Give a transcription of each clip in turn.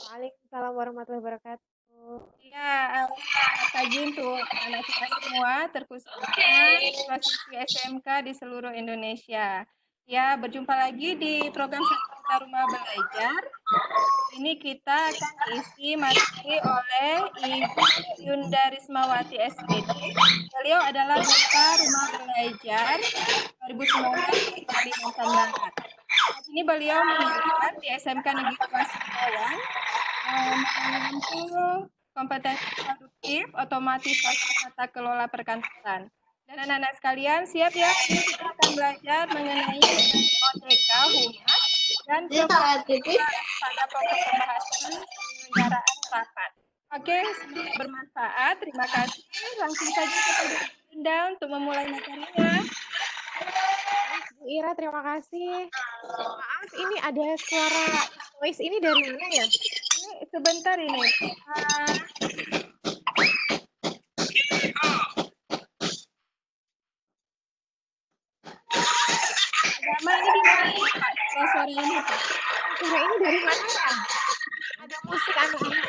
Waalaikumsalam warahmatullahi wabarakatuh. Ya, pagi untuk anak kita semua, terkhususnya siswa SMK di seluruh Indonesia. Ya, berjumpa lagi di program Satu Rumah Belajar. Ini kita akan diisi materi oleh Ibu Yunda Rismawati SPD. Beliau adalah Duta Rumah Belajar 2019 di Kalimantan Barat. Saat ini beliau mengajar di SMK Negeri Kelas Bawang mengenai kompetensi produktif otomatisasi tata kelola perkantoran. Dan anak-anak sekalian siap ya? Kita akan belajar mengenai OTK, HUMAS, dan pada pokok pembahasan penyelenggaraan rapat. Oke, semoga bermanfaat. Terima kasih. Langsung saja kita undang untuk memulai materinya. Ira, terima kasih. Maaf, ini ada suara noise ini dari mana ya? Ini sebentar ini. Uh, Agama ini di mana Pak? Suara ini. Suara ini dari mana ya? Ada musik anak-anak.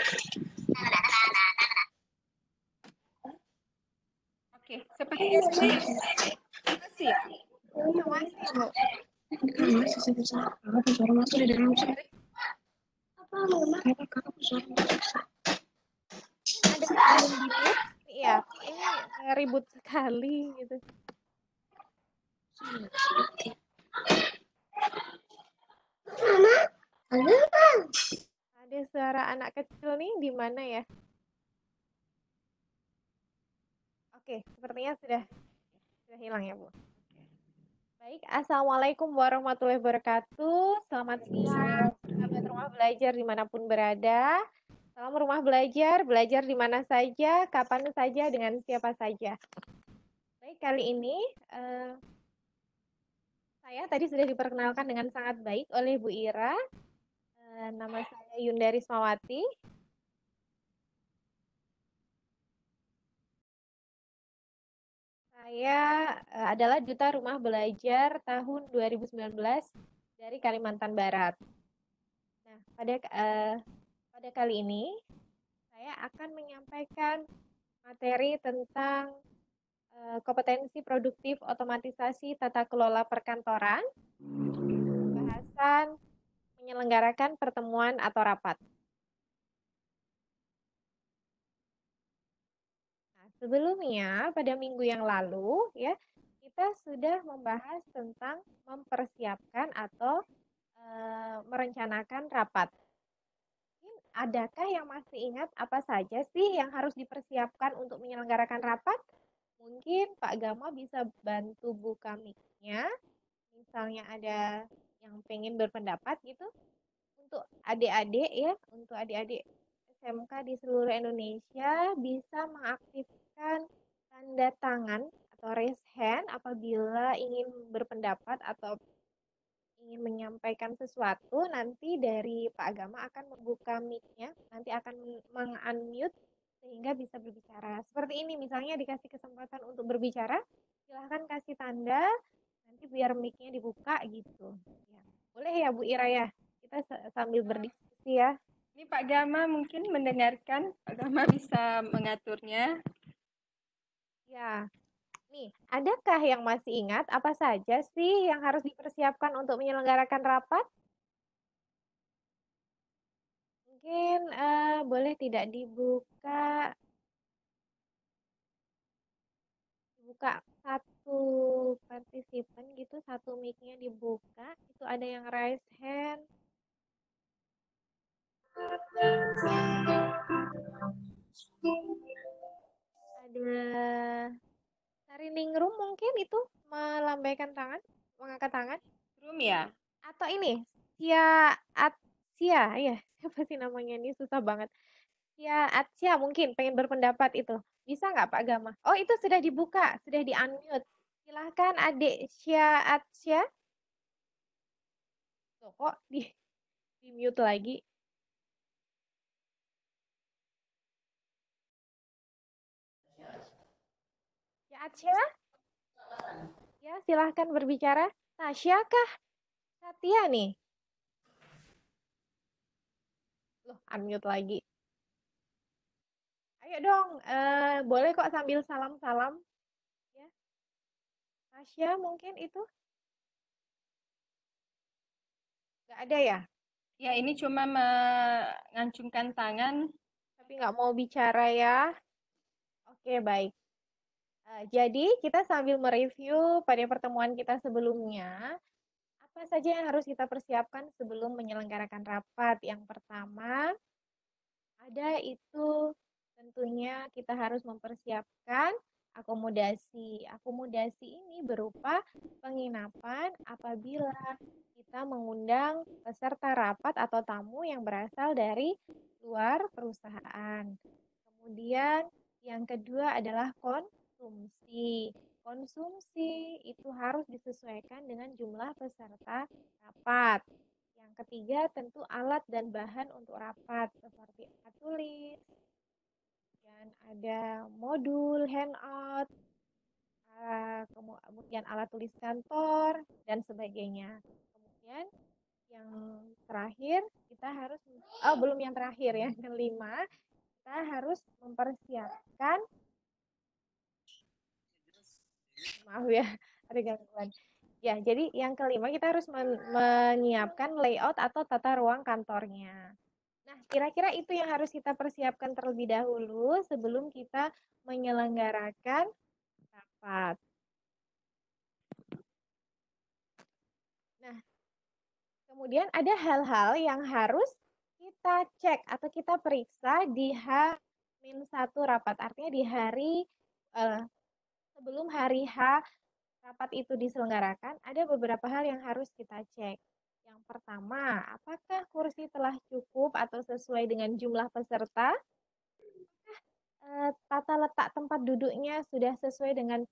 Oke, sepertinya sih. Masih ya? Iya, masih, Bu. masih sebesar apa suara masuk di dalam sini apa mama apa kakak suara masuk Ada di? Iya, ini eh, ribut sekali gitu. Ada suara anak kecil nih di mana ya? Oke, sepertinya sudah sudah hilang ya, Bu. Baik, Assalamualaikum warahmatullahi wabarakatuh. Selamat siang, sahabat rumah belajar di mana pun berada. Salam rumah belajar, belajar di mana saja, kapan saja, dengan siapa saja. Baik, kali ini eh, saya tadi sudah diperkenalkan dengan sangat baik oleh Bu Ira. Eh, nama saya Yunda Rismawati. Saya eh, adalah Duta Rumah Belajar tahun 2019 dari Kalimantan Barat. Nah, pada eh, pada kali ini saya akan menyampaikan materi tentang eh, kompetensi produktif otomatisasi tata kelola perkantoran, bahasan menyelenggarakan pertemuan atau rapat. Nah, sebelumnya pada minggu yang lalu ya kita sudah membahas tentang mempersiapkan atau e, merencanakan rapat. Adakah yang masih ingat apa saja sih yang harus dipersiapkan untuk menyelenggarakan rapat? Mungkin Pak Gama bisa bantu buka mic-nya. Misalnya ada yang pengen berpendapat gitu. Untuk adik-adik ya, untuk adik-adik SMK di seluruh Indonesia bisa mengaktifkan tanda tangan atau raise hand apabila ingin berpendapat atau ingin menyampaikan sesuatu, nanti dari Pak Agama akan membuka mic-nya, nanti akan meng-unmute sehingga bisa berbicara. Seperti ini, misalnya dikasih kesempatan untuk berbicara, silahkan kasih tanda, nanti biar mic-nya dibuka gitu. Ya. Boleh ya Bu Ira ya? Kita sambil berdiskusi ya. Ini Pak Gama mungkin mendengarkan, Pak Gama bisa mengaturnya. Ya, Nih, adakah yang masih ingat apa saja sih yang harus dipersiapkan untuk menyelenggarakan rapat? Mungkin uh, boleh tidak dibuka buka satu partisipan gitu, satu mic-nya dibuka. Itu ada yang raise hand. Ada Cari room mungkin itu melambaikan tangan, mengangkat tangan. Room ya? Atau ini, Sia Atsia, ya siapa sih namanya ini susah banget. Sia Atsia mungkin pengen berpendapat itu. Bisa nggak Pak Gama? Oh itu sudah dibuka, sudah di unmute. Silahkan adik Sia Atsia. Tuh kok di, di mute lagi. Atsya? Ya, silahkan berbicara. Tasya kah? Satya nih? Loh, unmute lagi. Ayo dong, eh, boleh kok sambil salam-salam. Ya. Tasya mungkin itu? Nggak ada ya? Ya, ini cuma mengancungkan tangan. Tapi nggak mau bicara ya. Oke, baik. Uh, jadi, kita sambil mereview pada pertemuan kita sebelumnya, apa saja yang harus kita persiapkan sebelum menyelenggarakan rapat? Yang pertama, ada itu tentunya kita harus mempersiapkan akomodasi. Akomodasi ini berupa penginapan apabila kita mengundang peserta rapat atau tamu yang berasal dari luar perusahaan. Kemudian yang kedua adalah konsumsi. Konsumsi itu harus disesuaikan dengan jumlah peserta rapat. Yang ketiga tentu alat dan bahan untuk rapat seperti alat tulis, dan ada modul handout, eh, kemudian alat tulis kantor dan sebagainya. Kemudian yang terakhir kita harus oh belum yang terakhir ya, yang kelima kita harus mempersiapkan maaf ya ada gangguan. Ya jadi yang kelima kita harus men menyiapkan layout atau tata ruang kantornya. Nah kira-kira itu yang harus kita persiapkan terlebih dahulu sebelum kita menyelenggarakan rapat. Nah kemudian ada hal-hal yang harus kita cek atau kita periksa di H-1 rapat artinya di hari uh, sebelum hari H rapat itu diselenggarakan, ada beberapa hal yang harus kita cek. Yang pertama, apakah kursi telah cukup atau sesuai dengan jumlah peserta? Apakah e, tata letak tempat duduknya sudah sesuai dengan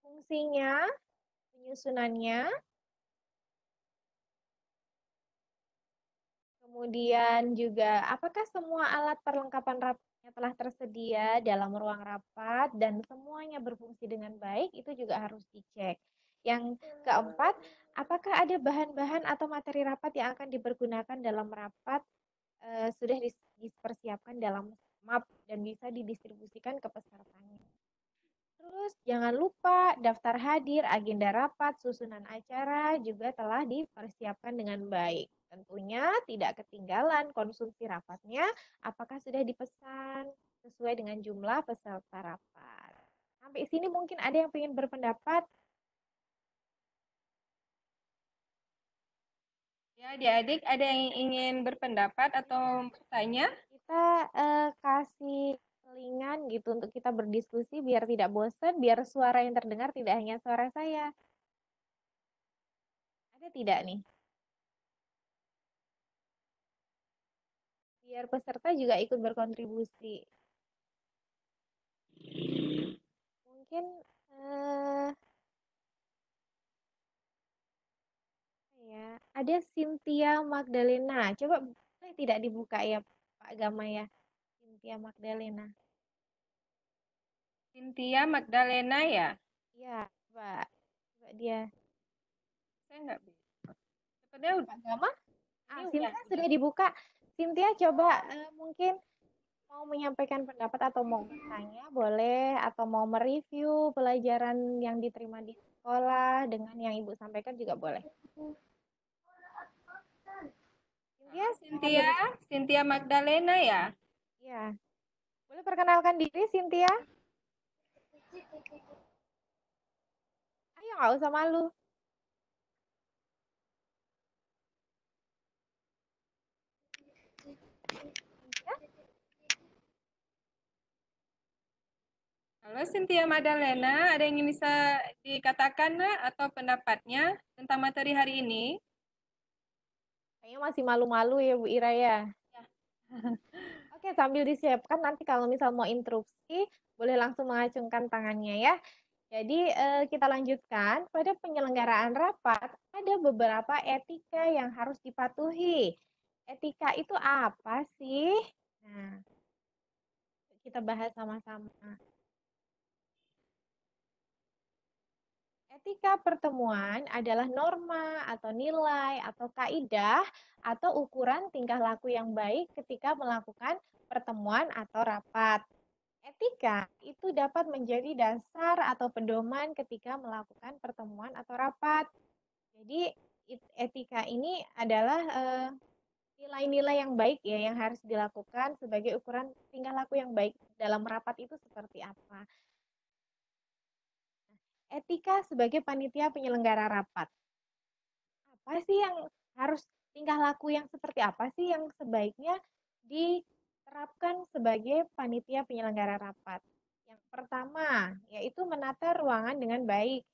fungsinya, penyusunannya? Kemudian juga, apakah semua alat perlengkapan rapat telah tersedia dalam ruang rapat dan semuanya berfungsi dengan baik, itu juga harus dicek. Yang keempat, apakah ada bahan-bahan atau materi rapat yang akan dipergunakan dalam rapat e, sudah dipersiapkan dalam map dan bisa didistribusikan ke pesertanya. Terus jangan lupa daftar hadir, agenda rapat, susunan acara juga telah dipersiapkan dengan baik. Tentunya tidak ketinggalan konsumsi rapatnya apakah sudah dipesan sesuai dengan jumlah peserta rapat. Sampai sini mungkin ada yang ingin berpendapat. Ya, adik-adik ada yang ingin berpendapat atau bertanya? Kita eh, kasih telingan gitu untuk kita berdiskusi biar tidak bosan, biar suara yang terdengar tidak hanya suara saya. Ada tidak nih? biar peserta juga ikut berkontribusi. Mungkin uh, ya ada Cynthia Magdalena. Coba boleh tidak dibuka ya Pak Gama ya, Cynthia Magdalena. Cynthia Magdalena ya? Iya, Pak. Coba dia. Saya nggak bisa. Sepertinya udah Gama. Ah, Cynthia sudah dibuka. Cynthia coba uh, mungkin mau menyampaikan pendapat atau mau bertanya boleh atau mau mereview pelajaran yang diterima di sekolah dengan yang ibu sampaikan juga boleh. Cynthia, Cynthia, Cynthia Magdalena ya? Iya. Boleh perkenalkan diri Cynthia? Ayo nggak usah malu. Halo Cynthia Madalena, ada yang bisa dikatakan atau pendapatnya tentang materi hari ini? Kayaknya masih malu-malu ya Bu Ira ya. ya. Oke, sambil disiapkan nanti kalau misal mau interupsi, boleh langsung mengacungkan tangannya ya. Jadi eh, kita lanjutkan pada penyelenggaraan rapat ada beberapa etika yang harus dipatuhi. Etika itu apa sih? Nah, kita bahas sama-sama. Etika pertemuan adalah norma atau nilai atau kaidah atau ukuran tingkah laku yang baik ketika melakukan pertemuan atau rapat. Etika itu dapat menjadi dasar atau pedoman ketika melakukan pertemuan atau rapat. Jadi etika ini adalah eh, nilai-nilai yang baik ya yang harus dilakukan sebagai ukuran tingkah laku yang baik dalam rapat itu seperti apa. Etika sebagai panitia penyelenggara rapat. Apa sih yang harus tingkah laku yang seperti apa sih yang sebaiknya di terapkan sebagai panitia penyelenggara rapat. Yang pertama, yaitu menata ruangan dengan baik.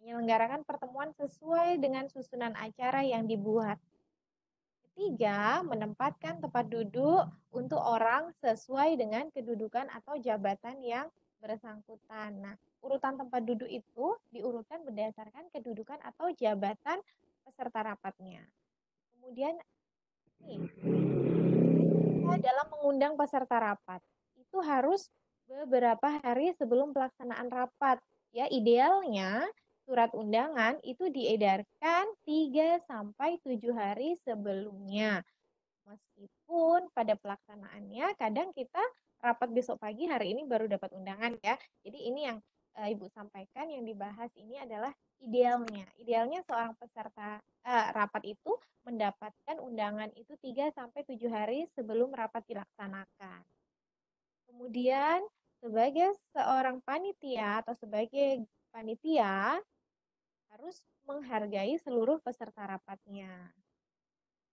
Menyelenggarakan pertemuan sesuai dengan susunan acara yang dibuat. Ketiga, menempatkan tempat duduk untuk orang sesuai dengan kedudukan atau jabatan yang bersangkutan. Nah, urutan tempat duduk itu diurutkan berdasarkan kedudukan atau jabatan peserta rapatnya. Kemudian, nih, dalam mengundang peserta rapat itu harus beberapa hari sebelum pelaksanaan rapat. Ya, idealnya surat undangan itu diedarkan 3 sampai 7 hari sebelumnya. Meskipun pada pelaksanaannya kadang kita rapat besok pagi hari ini baru dapat undangan ya. Jadi ini yang e, Ibu sampaikan yang dibahas ini adalah idealnya. Idealnya seorang peserta e, rapat itu mendapatkan undangan itu 3 sampai 7 hari sebelum rapat dilaksanakan. Kemudian sebagai seorang panitia atau sebagai panitia harus menghargai seluruh peserta rapatnya.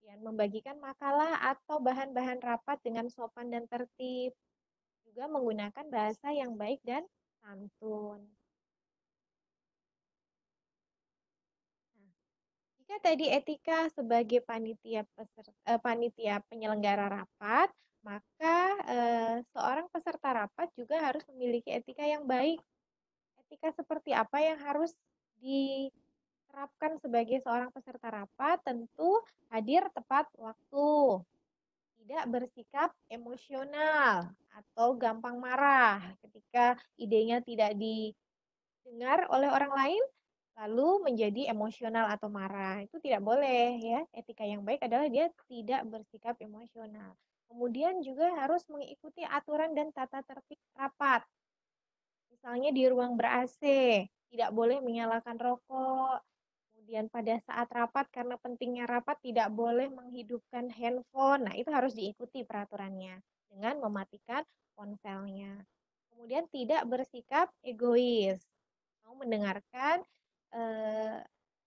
Dan membagikan makalah atau bahan-bahan rapat dengan sopan dan tertib. Juga menggunakan bahasa yang baik dan santun. Jika tadi etika sebagai panitia peserta, eh, panitia penyelenggara rapat, maka eh, seorang peserta rapat juga harus memiliki etika yang baik. Etika seperti apa yang harus diterapkan sebagai seorang peserta rapat? Tentu hadir tepat waktu, tidak bersikap emosional atau gampang marah ketika idenya tidak didengar oleh orang lain lalu menjadi emosional atau marah. Itu tidak boleh ya. Etika yang baik adalah dia tidak bersikap emosional. Kemudian juga harus mengikuti aturan dan tata tertib rapat. Misalnya di ruang ber-AC, tidak boleh menyalakan rokok. Kemudian pada saat rapat karena pentingnya rapat tidak boleh menghidupkan handphone. Nah, itu harus diikuti peraturannya dengan mematikan ponselnya. Kemudian tidak bersikap egois. Mau mendengarkan Eh,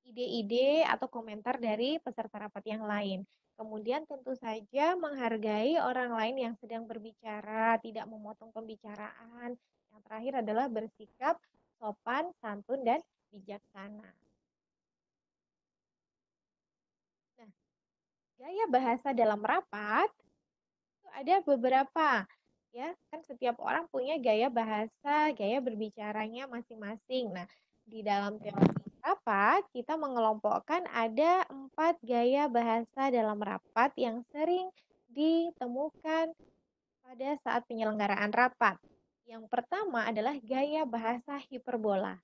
ide-ide atau komentar dari peserta rapat yang lain. Kemudian tentu saja menghargai orang lain yang sedang berbicara, tidak memotong pembicaraan. Yang terakhir adalah bersikap sopan, santun, dan bijaksana. Nah, gaya bahasa dalam rapat itu ada beberapa ya kan setiap orang punya gaya bahasa, gaya berbicaranya masing-masing. Nah, di dalam teori rapat, kita mengelompokkan ada empat gaya bahasa dalam rapat yang sering ditemukan pada saat penyelenggaraan rapat. Yang pertama adalah gaya bahasa hiperbola.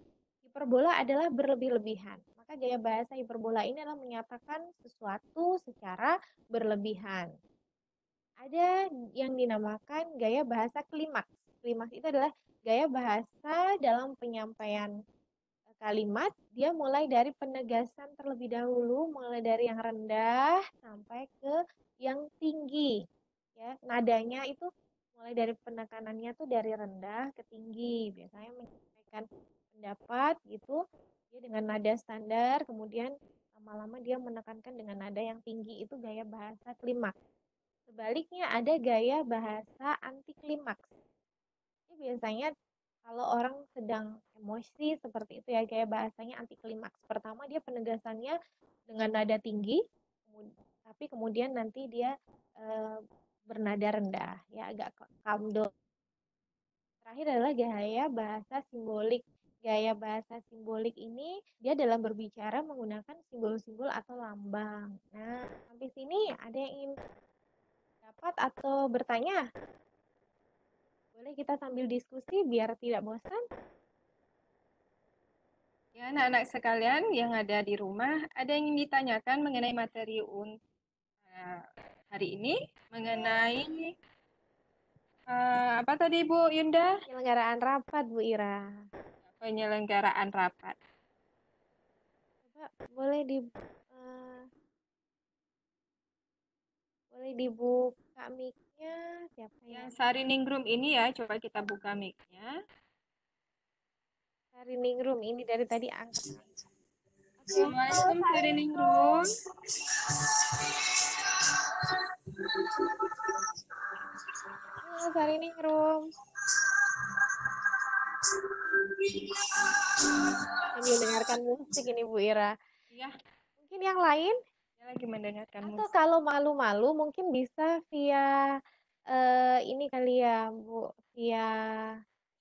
Hiperbola adalah berlebih-lebihan. Maka gaya bahasa hiperbola ini adalah menyatakan sesuatu secara berlebihan. Ada yang dinamakan gaya bahasa klimaks. Klimaks itu adalah gaya bahasa dalam penyampaian kalimat dia mulai dari penegasan terlebih dahulu mulai dari yang rendah sampai ke yang tinggi ya nadanya itu mulai dari penekanannya tuh dari rendah ke tinggi biasanya menyampaikan pendapat gitu dia dengan nada standar kemudian lama-lama dia menekankan dengan nada yang tinggi itu gaya bahasa klimaks sebaliknya ada gaya bahasa anti klimaks ini biasanya kalau orang sedang emosi seperti itu ya gaya bahasanya anti klimaks. Pertama dia penegasannya dengan nada tinggi, tapi kemudian nanti dia e, bernada rendah ya agak calm. Terakhir adalah gaya bahasa simbolik. Gaya bahasa simbolik ini dia dalam berbicara menggunakan simbol-simbol atau lambang. Nah, sampai sini ada yang ingin dapat atau bertanya? Boleh kita sambil diskusi biar tidak bosan? Ya, anak-anak sekalian yang ada di rumah, ada yang ingin ditanyakan mengenai materi untuk uh, hari ini mengenai uh, apa tadi Bu Yunda? Penyelenggaraan rapat Bu Ira. Penyelenggaraan rapat. Coba boleh di uh, boleh dibuka mic-nya siapa yang? Yang Sari Ningrum ini ya, coba kita buka mic-nya. Sarining Room ini dari tadi angkat. Assalamualaikum Sarining Room. Halo Sarining Room. Sambil mendengarkan musik ini Bu Ira. Iya. Mungkin yang lain? Saya lagi mendengarkan Atau musik. kalau malu-malu mungkin bisa via uh, ini kali ya Bu, via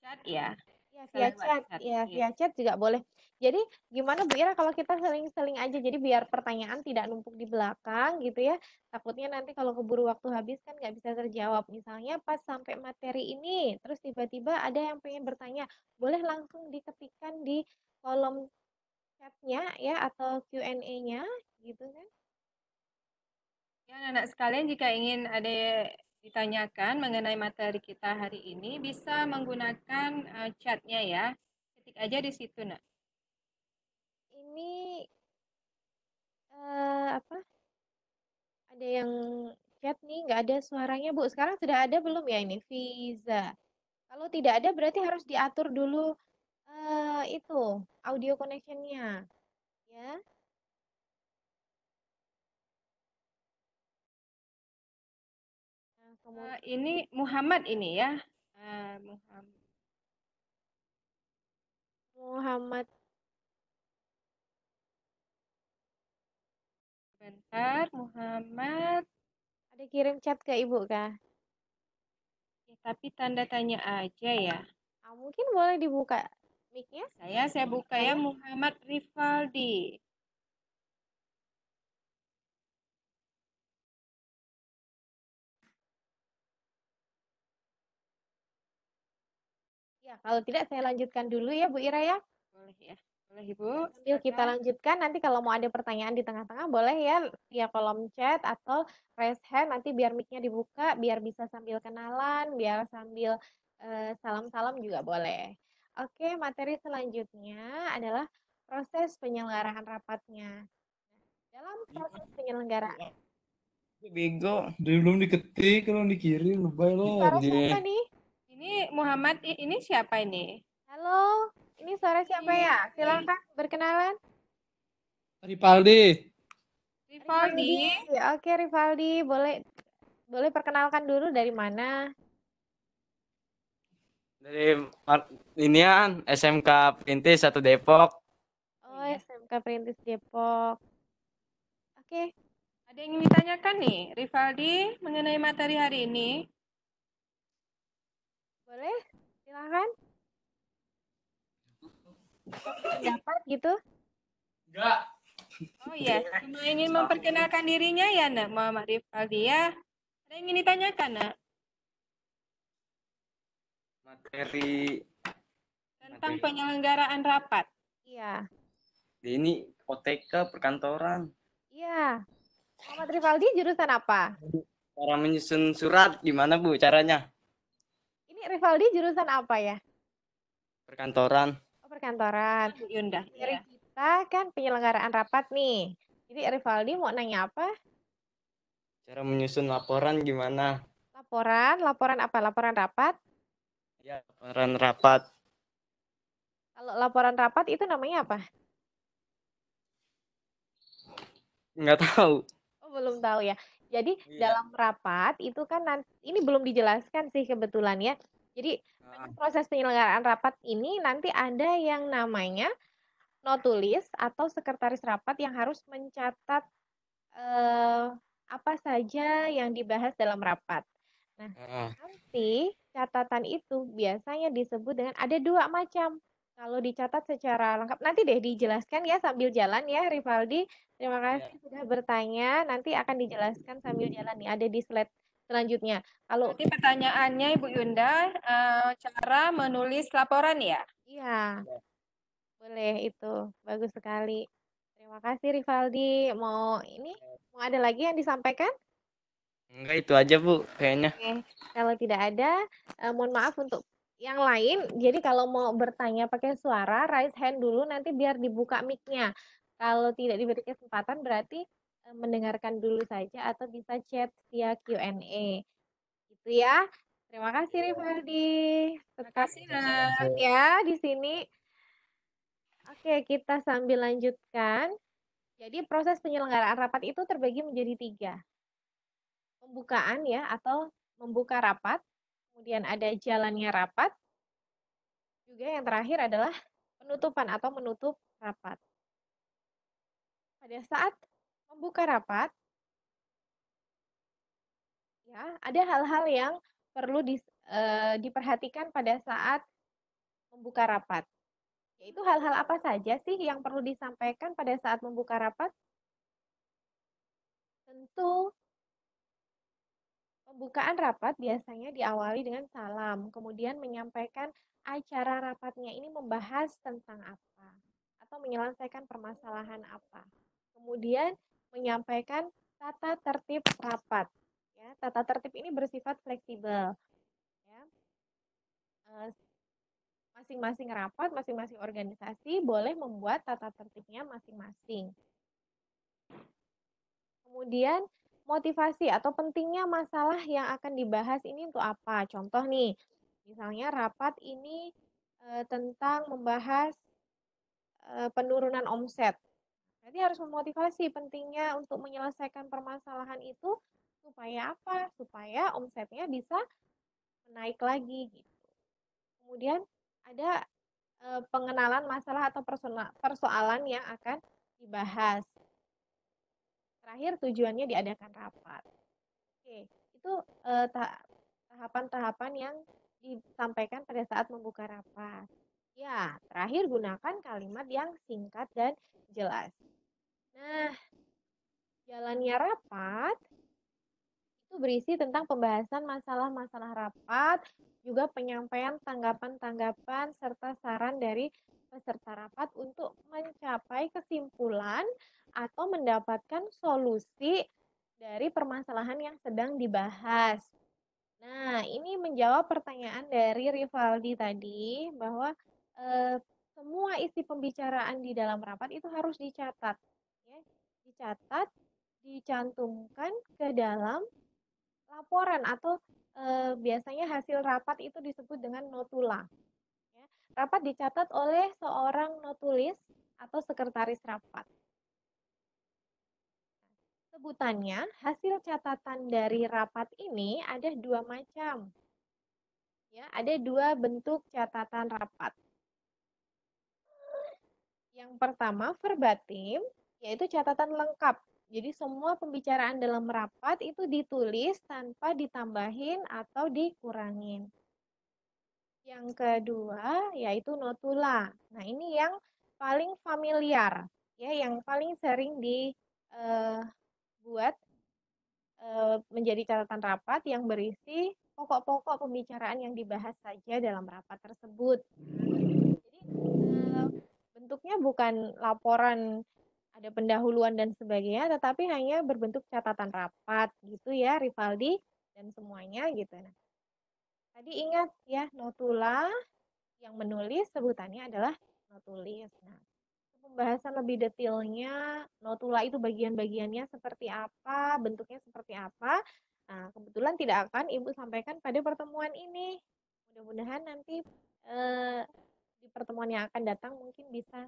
chat ya. Ya, via chat, chat. ya via chat juga boleh. Jadi gimana Bu Ira kalau kita seling-seling aja, jadi biar pertanyaan tidak numpuk di belakang gitu ya. Takutnya nanti kalau keburu waktu habis kan nggak bisa terjawab. Misalnya pas sampai materi ini, terus tiba-tiba ada yang pengen bertanya, boleh langsung diketikkan di kolom chatnya ya atau Q&A-nya gitu kan. Ya anak-anak sekalian jika ingin ada ditanyakan mengenai materi kita hari ini bisa menggunakan uh, chatnya ya. Ketik aja di situ, nak. Ini uh, apa? Ada yang chat nih, nggak ada suaranya, Bu. Sekarang sudah ada belum ya ini? Visa. Kalau tidak ada berarti harus diatur dulu uh, itu audio connectionnya, ya. Uh, ini Muhammad ini ya. Uh, Muhammad. Muhammad. Bentar, Muhammad. Ada kirim chat ke Ibu kah? Ya, tapi tanda tanya aja ya. Ah, mungkin boleh dibuka mic-nya? Saya saya buka ya Muhammad Rifaldi. Ya, kalau tidak saya lanjutkan dulu ya Bu Ira ya. Boleh ya. Boleh Ibu. Sambil kita lanjutkan nanti kalau mau ada pertanyaan di tengah-tengah boleh ya via kolom chat atau raise hand nanti biar mic-nya dibuka biar bisa sambil kenalan, biar sambil salam salam-salam juga boleh. Oke, materi selanjutnya adalah proses penyelenggaraan rapatnya. Dalam proses penyelenggaraan Bego, dia belum diketik, kalau dikirim lebay siapa nih? Ini Muhammad, ini siapa ini? Halo, ini suara siapa ya? Silakan berkenalan. Rivaldi. Rivaldi. Ya, oke Rivaldi, boleh boleh perkenalkan dulu dari mana? Dari inian SMK Perintis satu Depok. Oh, SMK Perintis Depok. Oke. Ada yang ingin ditanyakan nih, Rivaldi, mengenai materi hari ini? Boleh? Silakan. Pendapat gitu? Enggak. Oh iya, cuma ingin memperkenalkan dirinya ya, Nak Muhammad Rifaldi ya. Ada yang ingin ditanyakan, Nak? Materi tentang materi. penyelenggaraan rapat. Iya. Ini OTK perkantoran. Iya. Muhammad Rifaldi jurusan apa? Cara menyusun surat gimana Bu caranya? Ini Rivaldi jurusan apa ya? Perkantoran. Perkantoran. Yunda. Dari ya. kita kan penyelenggaraan rapat nih. Jadi Rivaldi mau nanya apa? Cara menyusun laporan gimana? Laporan, laporan apa? Laporan rapat? Ya, laporan rapat. Kalau laporan rapat itu namanya apa? Nggak tahu. Oh, belum tahu ya. Jadi iya. dalam rapat itu kan nanti ini belum dijelaskan sih kebetulan ya. Jadi nah. proses penyelenggaraan rapat ini nanti ada yang namanya notulis atau sekretaris rapat yang harus mencatat eh, apa saja yang dibahas dalam rapat. Nah, uh. nanti catatan itu biasanya disebut dengan ada dua macam. Kalau dicatat secara lengkap, nanti deh dijelaskan ya sambil jalan ya, Rivaldi. Terima iya. kasih ya. sudah bertanya. Nanti akan dijelaskan sambil jalan nih, ada di slide selanjutnya. Kalau nanti pertanyaannya Ibu Yunda, uh, cara menulis laporan ya? Iya. Boleh itu, bagus sekali. Terima kasih Rivaldi. Mau ini, mau ada lagi yang disampaikan? Enggak itu aja Bu kayaknya. Oke, kalau tidak ada, eh, mohon maaf untuk yang lain. Jadi kalau mau bertanya pakai suara, raise hand dulu nanti biar dibuka mic-nya. Kalau tidak diberi kesempatan berarti eh, mendengarkan dulu saja atau bisa chat via Q&A. Gitu ya. Terima kasih Rivaldi. Terima kasih, Nak. Ya di sini. Oke, kita sambil lanjutkan. Jadi proses penyelenggaraan rapat itu terbagi menjadi tiga. Pembukaan ya, atau membuka rapat. Kemudian ada jalannya rapat. Juga yang terakhir adalah penutupan atau menutup rapat. Pada saat membuka rapat, ya ada hal-hal yang perlu di, eh, diperhatikan pada saat membuka rapat. Yaitu hal-hal apa saja sih yang perlu disampaikan pada saat membuka rapat? Tentu pembukaan rapat biasanya diawali dengan salam, kemudian menyampaikan acara rapatnya ini membahas tentang apa atau menyelesaikan permasalahan apa. Kemudian menyampaikan tata tertib rapat. Ya, tata tertib ini bersifat fleksibel. Ya. Eh, masing-masing rapat, masing-masing organisasi boleh membuat tata tertibnya masing-masing. Kemudian motivasi atau pentingnya masalah yang akan dibahas ini untuk apa? Contoh nih, misalnya rapat ini e, tentang membahas e, penurunan omset. Berarti harus memotivasi pentingnya untuk menyelesaikan permasalahan itu supaya apa? Supaya omsetnya bisa naik lagi gitu. Kemudian ada e, pengenalan masalah atau persoalan yang akan dibahas. Terakhir tujuannya diadakan rapat. Oke, itu e, tahapan-tahapan yang disampaikan pada saat membuka rapat. Ya, terakhir gunakan kalimat yang singkat dan jelas. Nah, jalannya rapat itu berisi tentang pembahasan masalah-masalah rapat, juga penyampaian tanggapan-tanggapan serta saran dari peserta rapat untuk mencapai kesimpulan atau mendapatkan solusi dari permasalahan yang sedang dibahas. Nah, ini menjawab pertanyaan dari Rivaldi tadi bahwa e, semua isi pembicaraan di dalam rapat itu harus dicatat, ya, dicatat, dicantumkan ke dalam laporan atau e, biasanya hasil rapat itu disebut dengan notula. Ya. Rapat dicatat oleh seorang notulis atau sekretaris rapat. Sebutannya, hasil catatan dari rapat ini ada dua macam. Ya, ada dua bentuk catatan rapat. Yang pertama, verbatim, yaitu catatan lengkap. Jadi semua pembicaraan dalam rapat itu ditulis tanpa ditambahin atau dikurangin. Yang kedua yaitu notula. Nah, ini yang paling familiar, ya, yang paling sering di eh, buat e, menjadi catatan rapat yang berisi pokok-pokok pembicaraan yang dibahas saja dalam rapat tersebut. Jadi e, bentuknya bukan laporan ada pendahuluan dan sebagainya, tetapi hanya berbentuk catatan rapat gitu ya, Rivaldi dan semuanya gitu. Nah, tadi ingat ya, notula yang menulis sebutannya adalah notulis. Nah, pembahasan lebih detailnya, notula itu bagian-bagiannya seperti apa, bentuknya seperti apa. Nah, kebetulan tidak akan Ibu sampaikan pada pertemuan ini. Mudah-mudahan nanti eh, di pertemuan yang akan datang mungkin bisa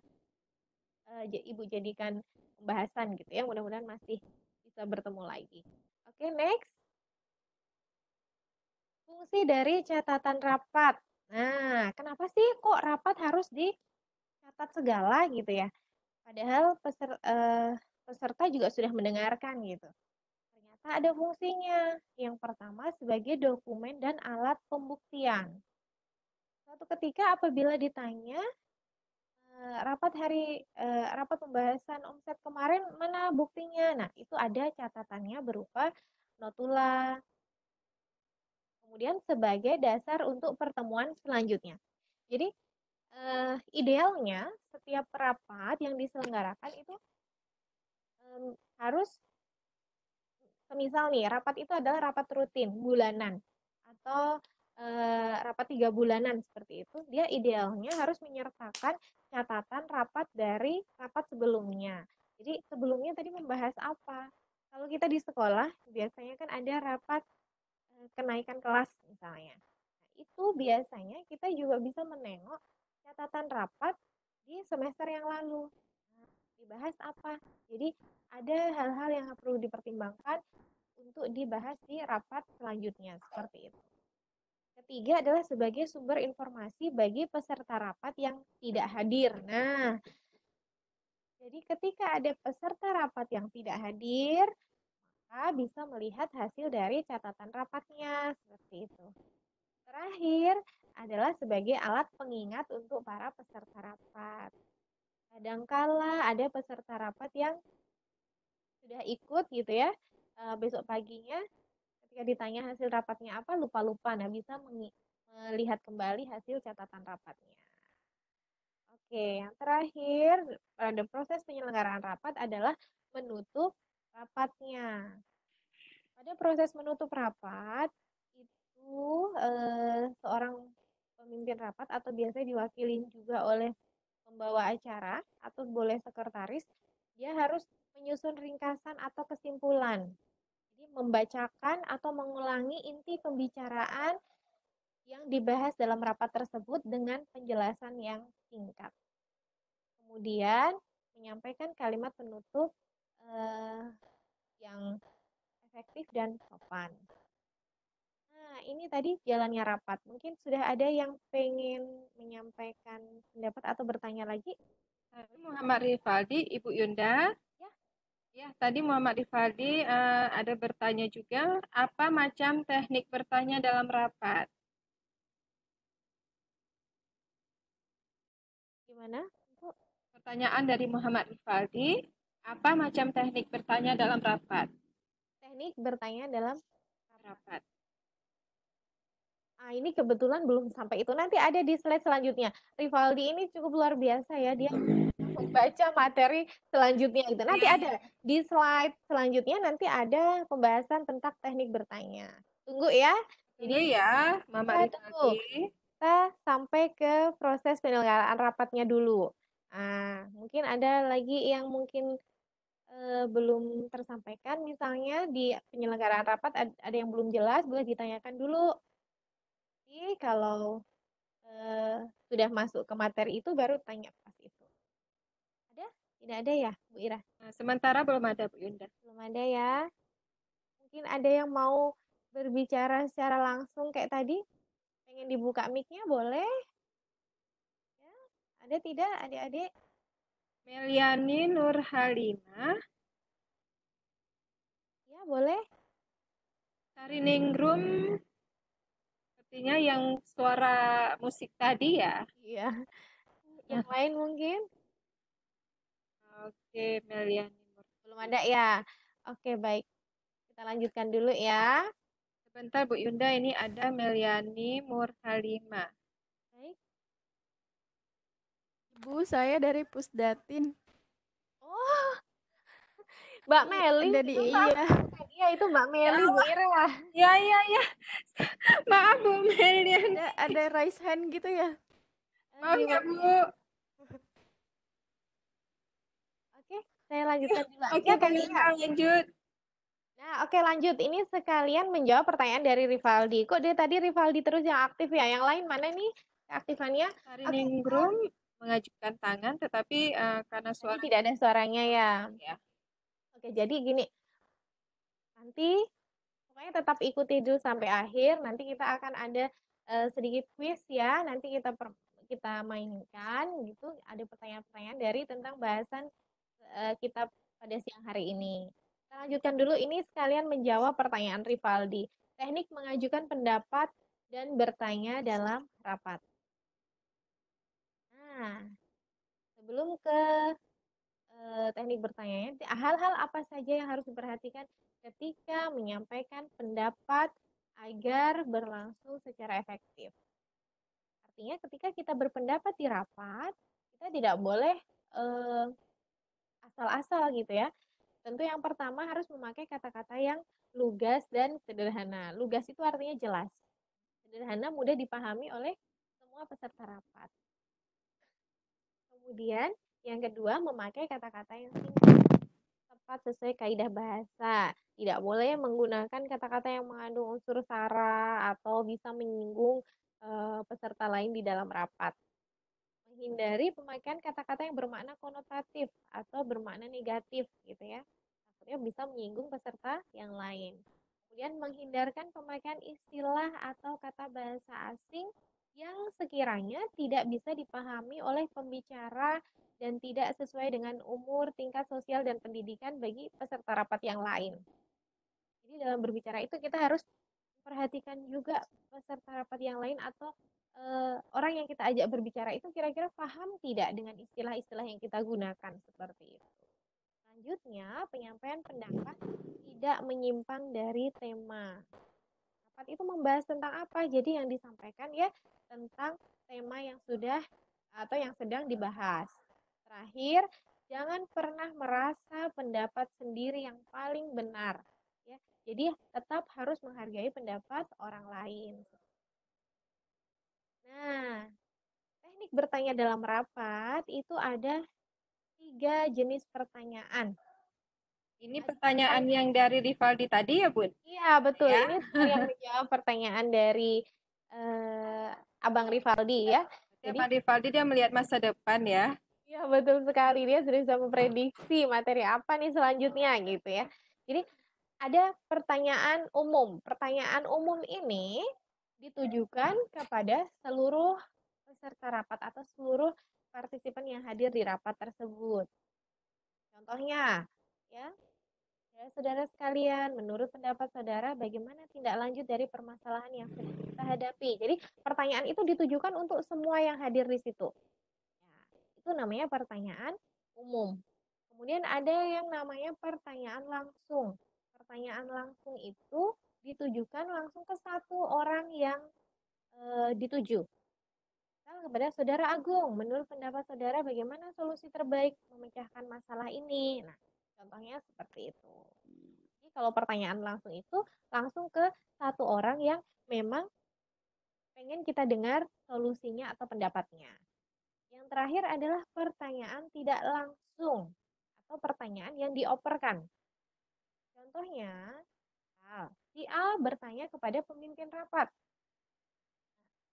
eh, Ibu jadikan pembahasan gitu ya. Mudah-mudahan masih bisa bertemu lagi. Oke, next. Fungsi dari catatan rapat. Nah, kenapa sih kok rapat harus di catat segala gitu ya. Padahal peser, uh, peserta juga sudah mendengarkan gitu. Ternyata ada fungsinya. Yang pertama sebagai dokumen dan alat pembuktian. Suatu ketika apabila ditanya uh, rapat hari uh, rapat pembahasan omset kemarin mana buktinya? Nah, itu ada catatannya berupa notula. Kemudian sebagai dasar untuk pertemuan selanjutnya. Jadi eh, idealnya setiap rapat yang diselenggarakan itu harus semisal nih rapat itu adalah rapat rutin bulanan atau eh, rapat tiga bulanan seperti itu dia idealnya harus menyertakan catatan rapat dari rapat sebelumnya. Jadi sebelumnya tadi membahas apa? Kalau kita di sekolah biasanya kan ada rapat eh, kenaikan kelas misalnya. Nah, itu biasanya kita juga bisa menengok catatan rapat di semester yang lalu. Nah, dibahas apa? Jadi ada hal-hal yang perlu dipertimbangkan untuk dibahas di rapat selanjutnya seperti itu. Ketiga adalah sebagai sumber informasi bagi peserta rapat yang tidak hadir. Nah, jadi ketika ada peserta rapat yang tidak hadir, maka bisa melihat hasil dari catatan rapatnya seperti itu. Terakhir adalah sebagai alat pengingat untuk para peserta rapat. Kadangkala ada peserta rapat yang sudah ikut gitu ya, eh, besok paginya ketika ditanya hasil rapatnya apa lupa-lupa. Nah, bisa melihat kembali hasil catatan rapatnya. Oke, yang terakhir pada proses penyelenggaraan rapat adalah menutup rapatnya. Pada proses menutup rapat itu eh, seorang pemimpin rapat atau biasanya diwakili juga oleh pembawa acara atau boleh sekretaris, dia harus menyusun ringkasan atau kesimpulan. Jadi membacakan atau mengulangi inti pembicaraan yang dibahas dalam rapat tersebut dengan penjelasan yang singkat. Kemudian menyampaikan kalimat penutup eh, yang efektif dan sopan. Nah, ini tadi jalannya rapat. Mungkin sudah ada yang pengen menyampaikan pendapat atau bertanya lagi? Muhammad Rifaldi, Ibu Yunda. Ya. Tadi Muhammad Rifaldi eh, ada bertanya juga, apa macam teknik bertanya dalam rapat? Gimana? Pertanyaan dari Muhammad Rifaldi, apa macam teknik bertanya dalam rapat? Teknik bertanya dalam Rapat. Ah, ini kebetulan belum sampai itu. Nanti ada di slide selanjutnya. Rivaldi ini cukup luar biasa ya. Dia membaca materi selanjutnya itu. Nanti Iya, ada di slide selanjutnya nanti ada pembahasan tentang teknik bertanya. Tunggu ya. Tunggu ya, Muhammad Kita tunggu. Kita sampai ke proses penyelenggaraan rapatnya dulu. Nah, mungkin ada lagi yang mungkin eh, belum tersampaikan misalnya di penyelenggaraan rapat ad- ada yang belum jelas boleh ditanyakan dulu. Jadi kalau eh, sudah masuk ke materi itu baru tanya pas itu. Ada? Tidak ada ya, Bu Ira? Nah, sementara belum ada Bu Yunda. Belum ada ya. Mungkin ada yang mau berbicara secara langsung kayak tadi? Pengen dibuka mic-nya boleh? Ya, ada tidak adik-adik? Meliani Nurhalimah, Ya, boleh. Sariningrum, sepertinya yang suara musik tadi ya. Iya. Yang lain mungkin? Oke, Meliani. Belum ada ya? Oke, baik. Kita lanjutkan dulu ya. Sebentar Bu Yunda, ini ada Meliani Murhalima. Baik. Bu, saya dari Pusdatin. Oh, Mbak Meli. Ada di itu iya. Iya, itu Mbak Meli, Bu Ira. Ya, ya, ya. Maaf Bu Meliani. Ada ada raise hand gitu ya? Maaf ya Bu. Oke, saya lanjutkan dulu Oke, ya. Yunda lanjut. Nah, oke lanjut. Ini sekalian menjawab pertanyaan dari Rivaldi. Kok dia tadi Rivaldi terus yang aktif ya? Yang lain mana nih keaktifannya? Sariningrum mengajukan tangan, tetapi eh, karena suara tidak ada suaranya ya. ya. Oke, jadi gini. Nanti pokoknya tetap ikuti dulu sampai akhir. Nanti kita akan ada eh, sedikit quiz ya. Nanti kita per- kita mainkan gitu. Ada pertanyaan-pertanyaan dari tentang bahasan eh, kita pada siang hari ini. Kita lanjutkan dulu ini sekalian menjawab pertanyaan Rivaldi. Teknik mengajukan pendapat dan bertanya dalam rapat. Nah, sebelum ke eh, teknik bertanya, hal-hal apa saja yang harus diperhatikan ketika menyampaikan pendapat agar berlangsung secara efektif. Artinya ketika kita berpendapat di rapat, kita tidak boleh eh, asal-asal gitu ya. Tentu yang pertama harus memakai kata-kata yang lugas dan sederhana. Lugas itu artinya jelas. Sederhana mudah dipahami oleh semua peserta rapat. Kemudian yang kedua memakai kata-kata yang singkat, tepat sesuai kaidah bahasa. Tidak boleh menggunakan kata-kata yang mengandung unsur sara atau bisa menyinggung eh, peserta lain di dalam rapat. Menghindari pemakaian kata-kata yang bermakna konotatif atau bermakna negatif gitu ya. Takutnya bisa menyinggung peserta yang lain. Kemudian menghindarkan pemakaian istilah atau kata bahasa asing yang sekiranya tidak bisa dipahami oleh pembicara dan tidak sesuai dengan umur, tingkat sosial, dan pendidikan bagi peserta rapat yang lain. Jadi dalam berbicara itu kita harus perhatikan juga peserta rapat yang lain atau e, orang yang kita ajak berbicara itu kira-kira paham tidak dengan istilah-istilah yang kita gunakan seperti itu. Selanjutnya, penyampaian pendapat tidak menyimpang dari tema. Rapat itu membahas tentang apa? Jadi yang disampaikan ya tentang tema yang sudah atau yang sedang dibahas. Terakhir, jangan pernah merasa pendapat sendiri yang paling benar. Ya, jadi tetap harus menghargai pendapat orang lain. Nah, teknik bertanya dalam rapat itu ada tiga jenis pertanyaan. Ini pertanyaan yang dari Rivaldi tadi ya, Bun? Iya, betul. Ya. Ini yang menjawab pertanyaan dari eh, Abang Rivaldi ya. Jadi, Jadi- Pak Rivaldi dia melihat masa depan ya. Iya, betul sekali. Dia sudah bisa memprediksi materi apa nih selanjutnya gitu ya. Jadi ada pertanyaan umum. Pertanyaan umum ini ditujukan kepada seluruh peserta rapat atau seluruh partisipan yang hadir di rapat tersebut. Contohnya, ya, saudara sekalian, menurut pendapat saudara, bagaimana tindak lanjut dari permasalahan yang sedang kita hadapi? Jadi, pertanyaan itu ditujukan untuk semua yang hadir di situ. Ya, itu namanya pertanyaan umum. Kemudian ada yang namanya pertanyaan langsung. Pertanyaan langsung itu ditujukan langsung ke satu orang yang e, dituju. Misal kepada saudara Agung, menurut pendapat saudara bagaimana solusi terbaik memecahkan masalah ini? Nah, contohnya seperti itu. Jadi kalau pertanyaan langsung itu langsung ke satu orang yang memang pengen kita dengar solusinya atau pendapatnya. Yang terakhir adalah pertanyaan tidak langsung atau pertanyaan yang dioperkan. Contohnya, si A bertanya kepada pemimpin rapat.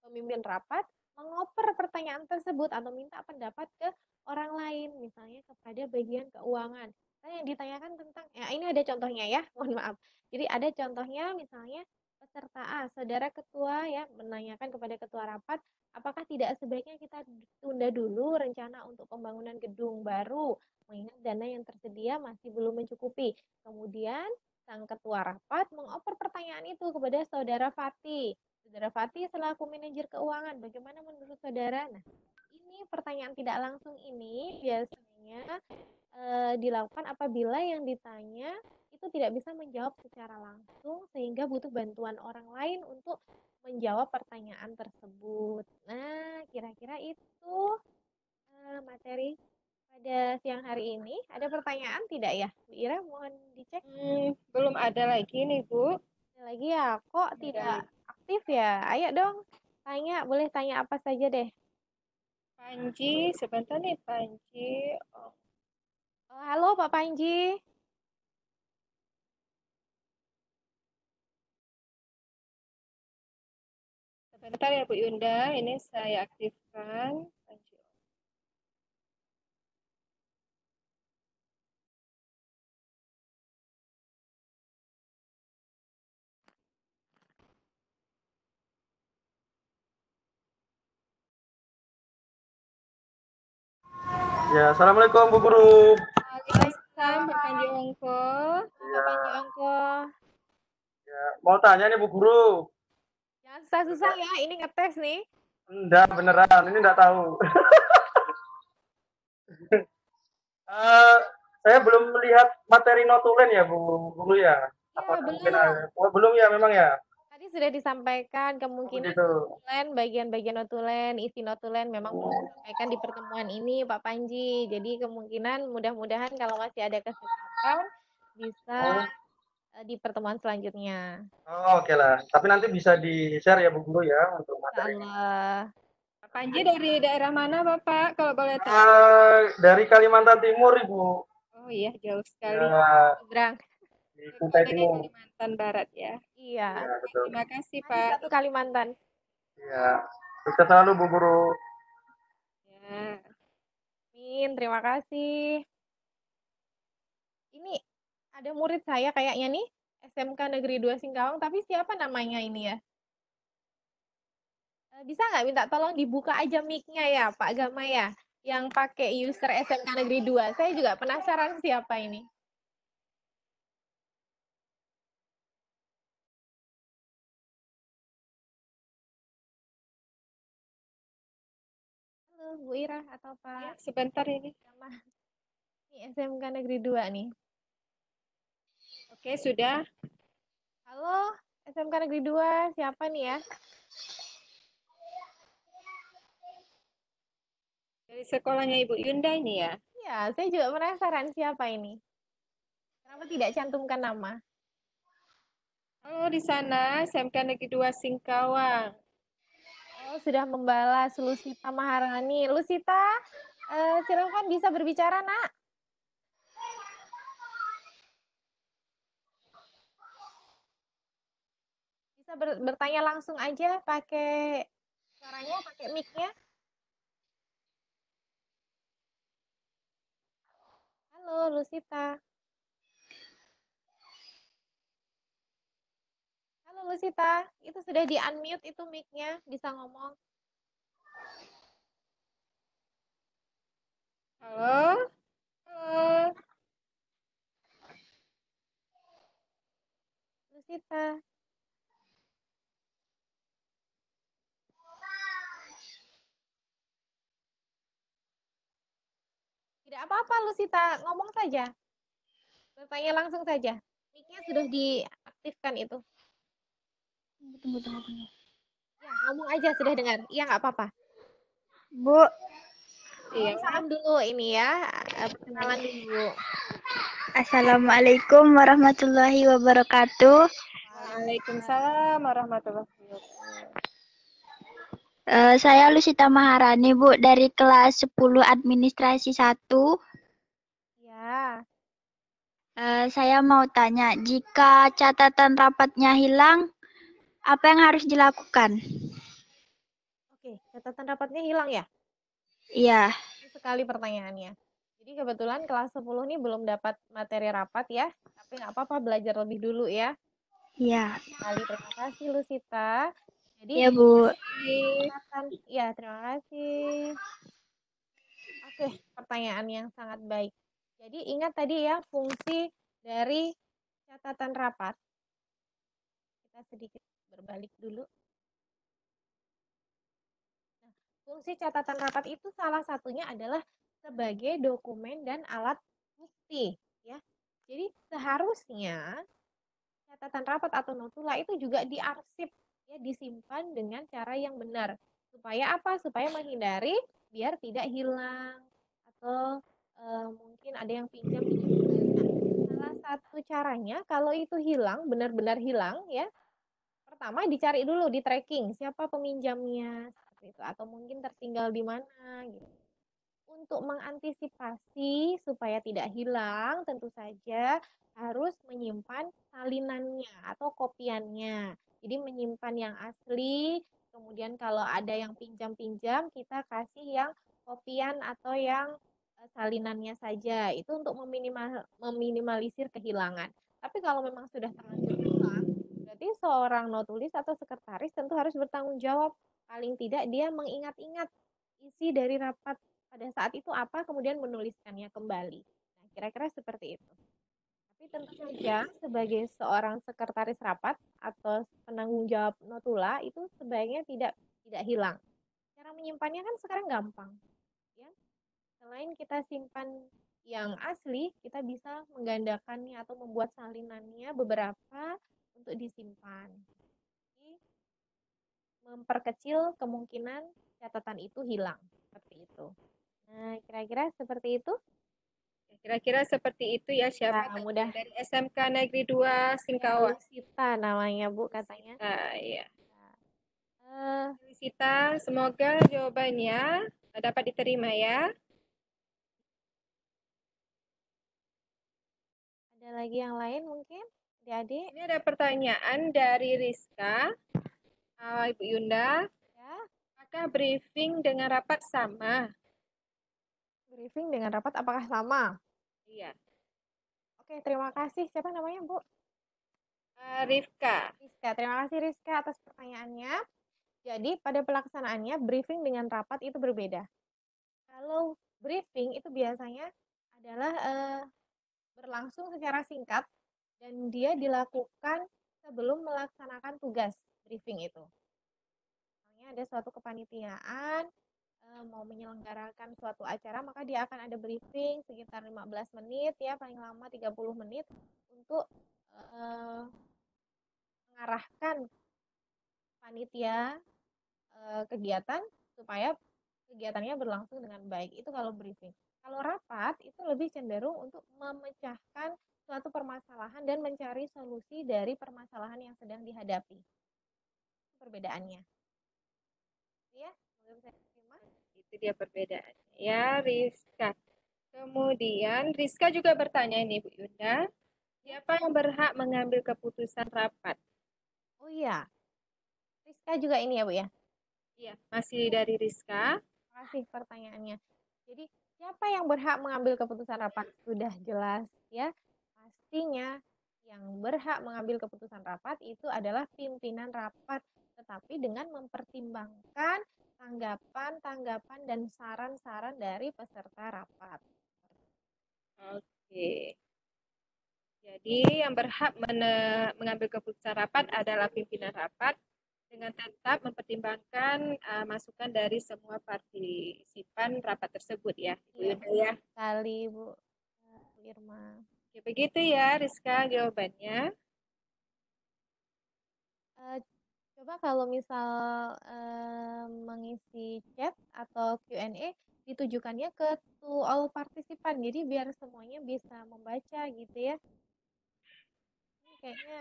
Pemimpin rapat mengoper pertanyaan tersebut atau minta pendapat ke orang lain, misalnya kepada bagian keuangan. Nah, yang ditanyakan tentang, ya ini ada contohnya ya, mohon maaf. Jadi ada contohnya misalnya peserta A, saudara ketua ya menanyakan kepada ketua rapat, apakah tidak sebaiknya kita tunda dulu rencana untuk pembangunan gedung baru, mengingat dana yang tersedia masih belum mencukupi. Kemudian sang ketua rapat mengoper pertanyaan itu kepada saudara Fatih. Saudara Fatih selaku manajer keuangan, bagaimana menurut saudara? Nah, pertanyaan tidak langsung ini biasanya e, dilakukan apabila yang ditanya itu tidak bisa menjawab secara langsung sehingga butuh bantuan orang lain untuk menjawab pertanyaan tersebut. Nah, kira-kira itu e, materi pada siang hari ini. Ada pertanyaan tidak ya? Bu Ira, mohon dicek. Hmm, belum ada lagi nih, Bu. Ada lagi ya, kok tidak aktif ya? Ayo dong, tanya. Boleh tanya apa saja deh. Panji, sebentar nih Panji. Oh, Oh, halo Pak Panji. sebentar ya Bu Yunda, ini saya aktifkan. Ya, assalamualaikum Bu Guru. Waalaikumsalam Pak Panji Ongko. Pak Panji Ongko. Ya, mau tanya nih Bu Guru. Jangan susah-susah ya, ini ngetes nih. Enggak, beneran. Ini enggak tahu. Eh, saya belum melihat materi notulen ya Bu Guru ya. Iya, Apa belum. mungkin ada? Oh, belum ya memang ya. Tadi sudah disampaikan kemungkinan notulen, bagian-bagian notulen, isi notulen memang belum disampaikan di pertemuan ini Pak Panji. Jadi kemungkinan mudah-mudahan kalau masih ada kesempatan bisa Oh. eh, di pertemuan selanjutnya. Oh, oke lah. Tapi nanti bisa di-share ya Bu Guru ya untuk materi. Allah. Pak Panji dari daerah mana Bapak kalau boleh tahu? Eh, dari Kalimantan Timur Ibu. Oh iya, jauh sekali. Ya, Seberang. di Kutai Timur. Kalimantan Barat ya. Iya. Ya, betul. Terima kasih Pak. satu Kalimantan. Ya. Sukses selalu Bu Guru. Ya. Min, terima kasih. Ini ada murid saya kayaknya nih, SMK Negeri 2 Singkawang, tapi siapa namanya ini ya? Eh, Bisa nggak minta tolong dibuka aja mic-nya ya, Pak Gama ya, yang pakai user SMK Negeri 2. Saya juga penasaran siapa ini. Bu Ira atau Ya, Pak sebentar ini. Gama. Ini SMK Negeri 2 nih. Oke, sudah. Halo, SMK Negeri 2, siapa nih ya? Dari sekolahnya Ibu Yunda ini ya. Iya, saya juga penasaran siapa ini. Kenapa tidak cantumkan nama? Halo di sana, SMK Negeri 2 Singkawang. Sudah membalas Lusita Maharani. Lusita, eh, silakan bisa berbicara, Nak. Bisa ber- bertanya langsung aja pakai suaranya, pakai mic-nya. Halo, Lusita. Halo Lusita, itu sudah di unmute itu mic-nya, bisa ngomong. Halo? Halo? Lusita. Tidak apa-apa Lusita, ngomong saja. Bertanya langsung saja. Mic-nya sudah diaktifkan itu. Tunggu, tunggu, tunggu. Ya, ngomong aja sudah dengar. Iya, nggak apa-apa. Bu, Iya. Salam dulu ini ya, eh, perkenalan dulu. Assalamualaikum warahmatullahi wabarakatuh. Waalaikumsalam warahmatullahi wabarakatuh. Eh, saya Lusita Maharani, Bu, dari kelas 10 Administrasi 1. Ya, Eh, saya mau tanya, jika catatan rapatnya hilang, apa yang harus dilakukan? oke. Catatan rapatnya hilang ya? Iya, sekali pertanyaannya. Jadi kebetulan kelas 10 ini belum dapat materi rapat ya, tapi nggak apa-apa belajar lebih dulu ya. iya. Sekali terima kasih Lusita. Jadi Iya, Bu. catatan, ya terima kasih. Oke, pertanyaan yang sangat baik. Jadi ingat tadi ya fungsi dari catatan rapat. Kita sedikit berbalik dulu. Nah, fungsi catatan rapat itu salah satunya adalah sebagai dokumen dan alat bukti ya. Jadi seharusnya catatan rapat atau notula itu juga diarsip ya disimpan dengan cara yang benar supaya apa supaya menghindari biar tidak hilang atau eh, mungkin ada yang pinjam pinjam salah satu caranya kalau itu hilang benar-benar hilang ya pertama dicari dulu di tracking siapa peminjamnya seperti itu atau mungkin tertinggal di mana gitu untuk mengantisipasi supaya tidak hilang tentu saja harus menyimpan salinannya atau kopiannya. Jadi menyimpan yang asli, kemudian kalau ada yang pinjam-pinjam kita kasih yang kopian atau yang eh, salinannya saja. Itu untuk meminimal, meminimalisir kehilangan. Tapi kalau memang sudah terlanjur berarti seorang notulis atau sekretaris tentu harus bertanggung jawab. Paling tidak dia mengingat-ingat isi dari rapat pada saat itu apa, kemudian menuliskannya kembali. Nah, kira-kira seperti itu. Tapi tentu saja sebagai seorang sekretaris rapat atau penanggung jawab notula itu sebaiknya tidak tidak hilang. Cara menyimpannya kan sekarang gampang. Ya. Selain kita simpan yang asli, kita bisa menggandakannya atau membuat salinannya beberapa untuk disimpan. Oke, memperkecil kemungkinan catatan itu hilang. Seperti itu. Nah, kira-kira seperti itu? Kira-kira seperti itu ya siapa Nah, mudah. dari SMK Negeri 2 Singkawang. Sita namanya Bu katanya. Nah, iya. Eh, Sita, semoga jawabannya dapat diterima ya. ada lagi yang lain mungkin? Adik-adik? Ini ada pertanyaan dari Rizka. Ah, Ibu Yunda, Ya, apakah briefing dengan rapat sama? briefing dengan rapat apakah sama? Iya. Oke, terima kasih. Siapa namanya, Bu? Ah, Rifka. Rizka. Terima kasih Rizka atas pertanyaannya. Jadi, pada pelaksanaannya briefing dengan rapat itu berbeda. Kalau briefing itu biasanya adalah eh, berlangsung secara singkat dan dia dilakukan sebelum melaksanakan tugas briefing itu. Misalnya ada suatu kepanitiaan eh, mau menyelenggarakan suatu acara, maka dia akan ada briefing sekitar 15 menit ya, paling lama 30 menit untuk eh, mengarahkan panitia eh, kegiatan supaya kegiatannya berlangsung dengan baik. Itu kalau briefing. Kalau rapat itu lebih cenderung untuk memecahkan suatu permasalahan dan mencari solusi dari permasalahan yang sedang dihadapi. Perbedaannya. Ya. Itu dia perbedaannya. Ya, Rizka. Kemudian Rizka juga bertanya ini Bu Yunda, siapa yang berhak mengambil keputusan rapat? Oh iya. Rizka juga ini ya, Bu ya. Iya, masih dari Rizka. Terima kasih pertanyaannya. Jadi, siapa yang berhak mengambil keputusan rapat? Sudah jelas ya. Pastinya yang berhak mengambil keputusan rapat itu adalah pimpinan rapat, tetapi dengan mempertimbangkan tanggapan-tanggapan dan saran-saran dari peserta rapat. Oke. Jadi yang berhak mengambil keputusan rapat adalah pimpinan rapat dengan tetap mempertimbangkan uh, masukan dari semua partisipan rapat tersebut ya, Iya, ya. Sekali Bu Bu Irma. Oke, begitu ya Rizka jawabannya. Eh, coba kalau misal eh, mengisi chat atau Q&A ditujukannya ke to all partisipan, jadi biar semuanya bisa membaca gitu ya. Ini kayaknya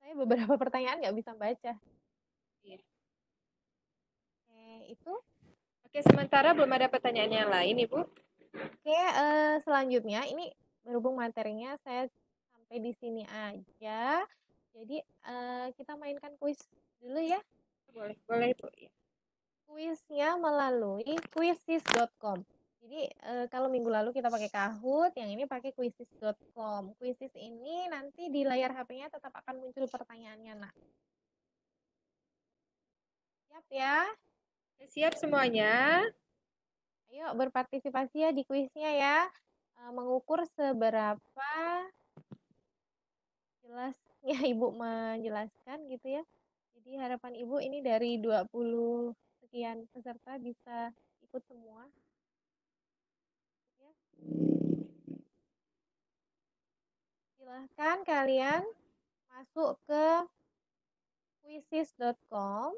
saya beberapa pertanyaan nggak bisa baca. Iya. Oke, itu. Oke, sementara belum ada pertanyaan yang lain, Ibu. Oke, eh, selanjutnya ini berhubung materinya saya sampai di sini aja. Jadi eh, kita mainkan kuis dulu ya. Boleh, boleh, Bu. Ya. Kuisnya melalui quizis.com. Jadi eh, kalau minggu lalu kita pakai Kahoot, yang ini pakai quizis.com. Quizis ini nanti di layar HP-nya tetap akan muncul pertanyaannya, nak. Siap ya? Siap semuanya? Ayo berpartisipasi ya di kuisnya ya. Eh, mengukur seberapa jelasnya Ibu menjelaskan gitu ya. Jadi harapan Ibu ini dari 20 sekian peserta bisa ikut semua. Ya. Silahkan kalian masuk ke quizzes.com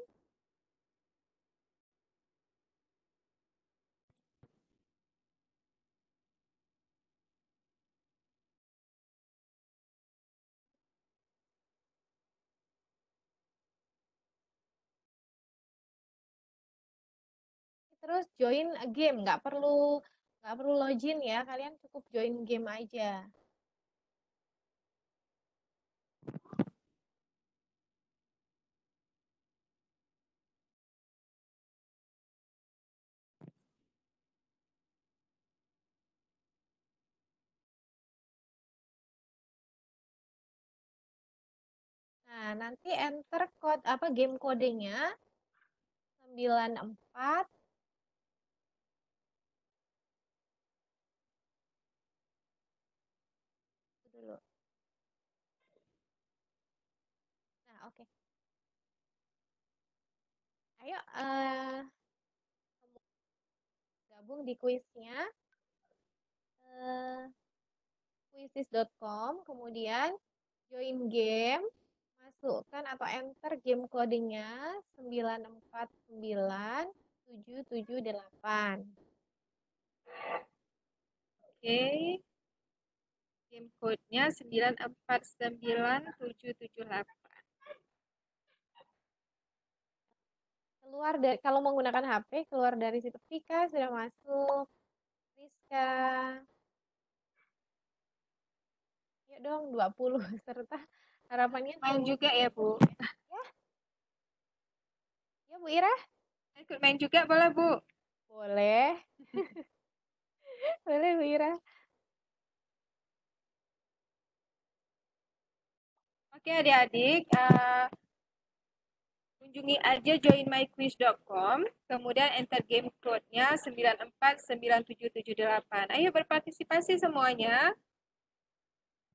terus join game nggak perlu nggak perlu login ya kalian cukup join game aja. Nah nanti enter code apa game kodenya 94 dulu. Oke. Ayo eh gabung di kuisnya. Eh quizis.com, kemudian join game, masukkan atau enter game kodenya 949778. Oke. Game code-nya 949778. Keluar dari kalau menggunakan HP, keluar dari situ Vika sudah masuk. Rizka. Yuk dong 20 serta harapannya Main juga ya, Bu. Ya Bu Ira? Ikut main juga boleh, Bu. Boleh. Boleh Bu Ira. Oke adik-adik, eh, kunjungi aja joinmyquiz.com, kemudian enter game code-nya 949778. Ayo berpartisipasi semuanya.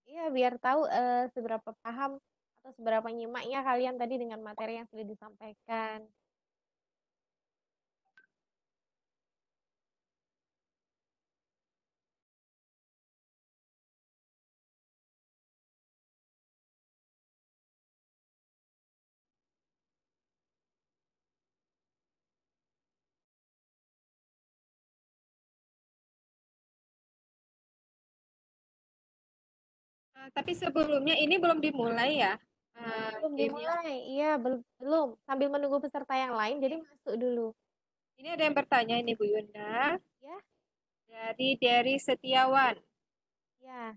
Iya, biar tahu eh, seberapa paham atau seberapa nyimaknya kalian tadi dengan materi yang sudah disampaikan. Tapi sebelumnya ini belum dimulai ya. eh, Belum gamenya. dimulai. Iya, belum belum. Sambil menunggu peserta yang lain, jadi masuk dulu. Ini ada yang bertanya ini Bu Yunda. Ya. Dari Derry Setiawan. Ya.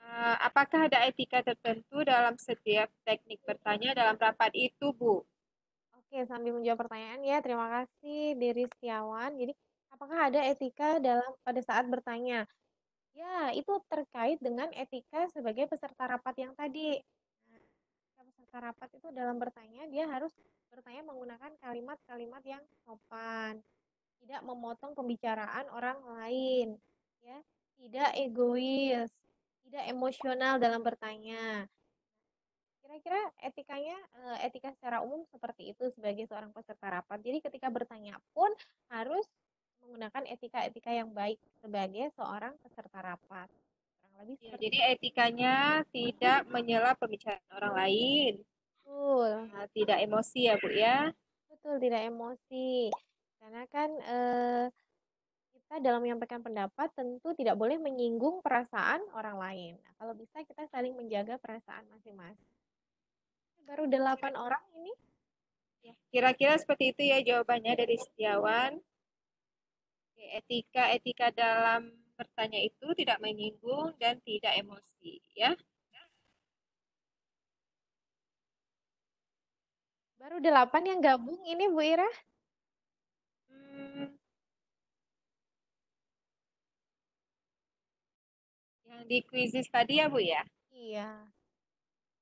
Eh, apakah ada etika tertentu dalam setiap teknik bertanya dalam rapat itu, Bu? Oke, sambil menjawab pertanyaan ya, terima kasih Dery Setiawan. Jadi, apakah ada etika dalam pada saat bertanya? Ya, itu terkait dengan etika sebagai peserta rapat yang tadi. Nah, peserta rapat itu dalam bertanya, dia harus bertanya menggunakan kalimat-kalimat yang sopan, tidak memotong pembicaraan orang lain, ya, tidak egois, tidak emosional dalam bertanya. Kira-kira etikanya, eh, etika secara umum seperti itu sebagai seorang peserta rapat. Jadi ketika bertanya pun harus menggunakan etika-etika yang baik sebagai seorang peserta rapat. Kurang lebih Ya, jadi etikanya tidak menyela pembicaraan orang lain, Betul, Nah, tidak emosi ya Bu ya. betul tidak emosi. Karena kan eh, kita dalam menyampaikan pendapat tentu tidak boleh menyinggung perasaan orang lain. Nah, kalau bisa kita saling menjaga perasaan masing-masing. Baru delapan orang ini. Ya, Kira-kira seperti itu ya jawabannya dari Setiawan. Oke, Etika-etika dalam bertanya itu tidak menyinggung dan tidak emosi ya. Baru delapan yang gabung ini Bu Ira. Hmm. Yang di quizzes tadi ya Bu ya? Iya.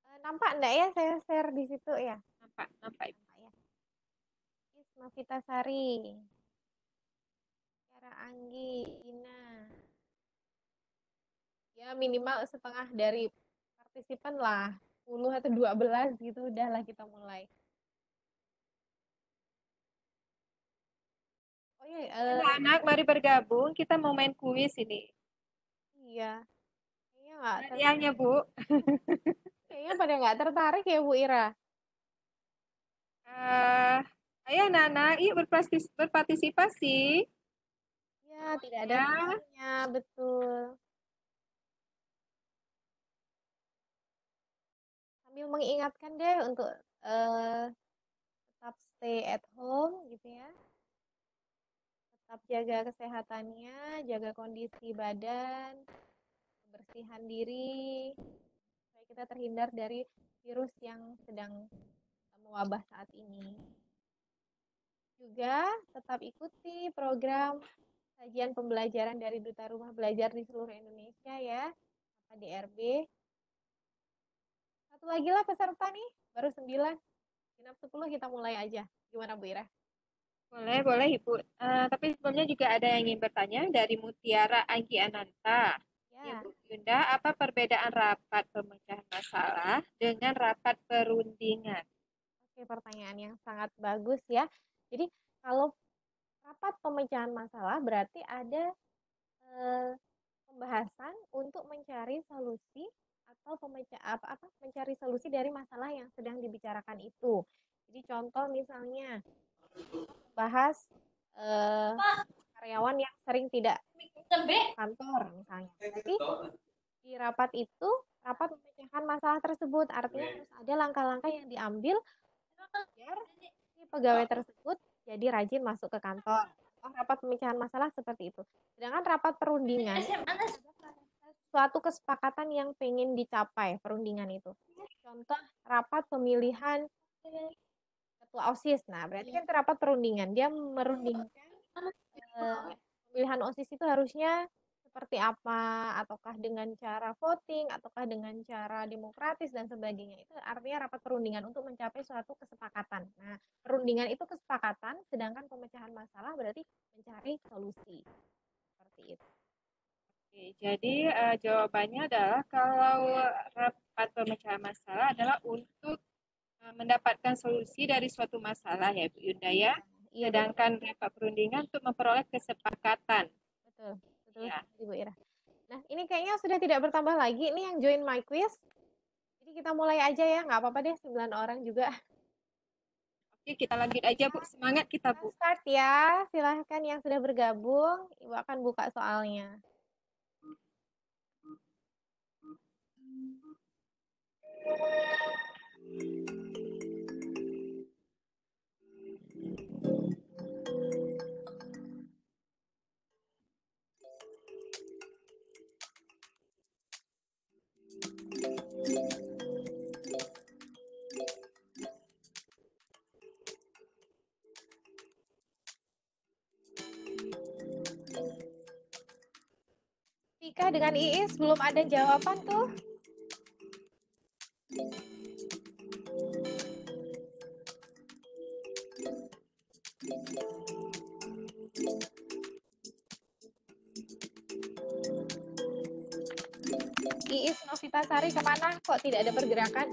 Eh, nampak enggak ya saya share di situ ya? Nampak, nampak. Nampak ya. Isma Vitasari. Tiara Anggi, Ina. Ya minimal setengah dari partisipan lah. 10 atau 12 gitu udahlah kita mulai. Oh iya, eh, Anak-anak mari bergabung, kita mau main kuis ini. iya. Kayaknya nggak ter- Hadiahnya Bu. kayaknya pada nggak tertarik ya Bu Ira. Eh, ayo anak-anak, yuk berpartis- berpartisipasi. Ya, tidak ada Ya. betul. Sambil mengingatkan deh untuk eh, tetap stay at home gitu ya. Tetap jaga kesehatannya, jaga kondisi badan, kebersihan diri, supaya kita terhindar dari virus yang sedang mewabah saat ini. Juga tetap ikuti program sajian pembelajaran dari Duta Rumah Belajar di seluruh Indonesia ya, apa DRB. Satu lagi lah peserta nih, baru 9. Genap 10 kita mulai aja. Gimana Bu Ira? Boleh, boleh Ibu. Eh, tapi sebelumnya juga ada yang ingin bertanya dari Mutiara Anggi Ananta. Ya, Ibu Yunda, apa perbedaan rapat pemecahan masalah dengan rapat perundingan? oke pertanyaan yang sangat bagus ya. Jadi kalau rapat pemecahan masalah berarti ada eh, pembahasan untuk mencari solusi atau pemecah apa, apa mencari solusi dari masalah yang sedang dibicarakan itu. Jadi contoh misalnya bahas eh, karyawan yang sering tidak kantor misalnya. Tapi di rapat itu rapat memecahkan masalah tersebut. Artinya harus ada langkah-langkah yang diambil si pegawai tersebut jadi rajin masuk ke kantor. Oh, rapat pemecahan masalah seperti itu. Sedangkan rapat perundingan suatu kesepakatan yang pengen dicapai perundingan itu. Contoh rapat pemilihan ketua OSIS. Nah, berarti kan rapat perundingan. Dia merundingkan eh, pemilihan OSIS itu harusnya seperti apa, ataukah dengan cara voting, ataukah dengan cara demokratis dan sebagainya. Itu artinya rapat perundingan untuk mencapai suatu kesepakatan. Nah, perundingan itu kesepakatan, sedangkan pemecahan masalah berarti mencari solusi. Seperti itu. Oke, jadi eh, jawabannya adalah kalau rapat pemecahan masalah adalah untuk eh, mendapatkan solusi dari suatu masalah ya Bu Yunda ya. Iya. Sedangkan rapat perundingan untuk memperoleh kesepakatan. Betul, betul Ya. Ibu Ira. Nah, ini kayaknya sudah tidak bertambah lagi. Ini yang join my quiz. Jadi kita mulai aja ya, nggak apa-apa deh, 9 orang juga. Oke, kita lanjut aja Bu. Semangat kita Kita Bu. start ya. Silahkan yang sudah bergabung, Ibu akan buka soalnya. Tika dengan Iis belum ada jawaban tuh. Iis Novitasari ke mana? Kok tidak ada pergerakan?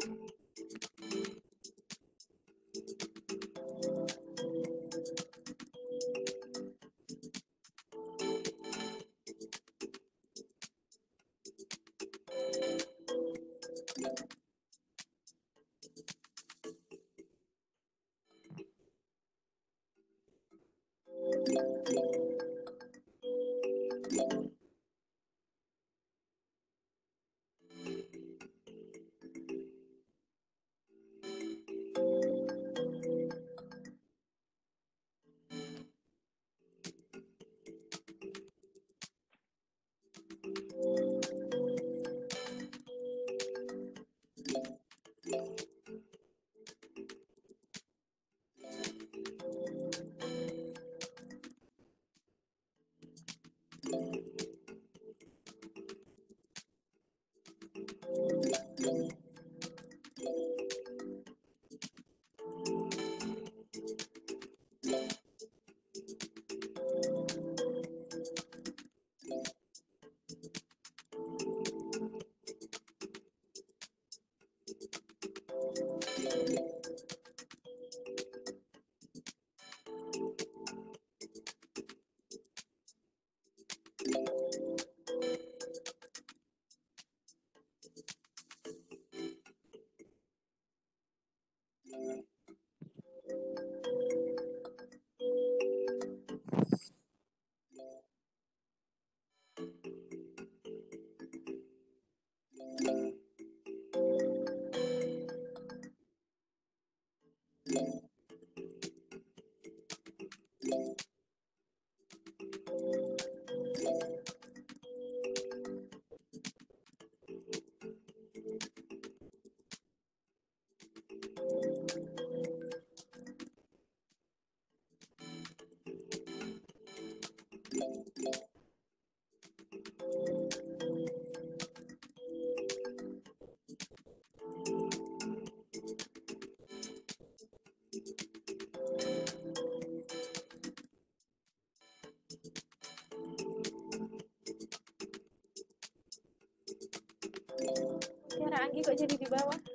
Anggi kok jadi di bawah?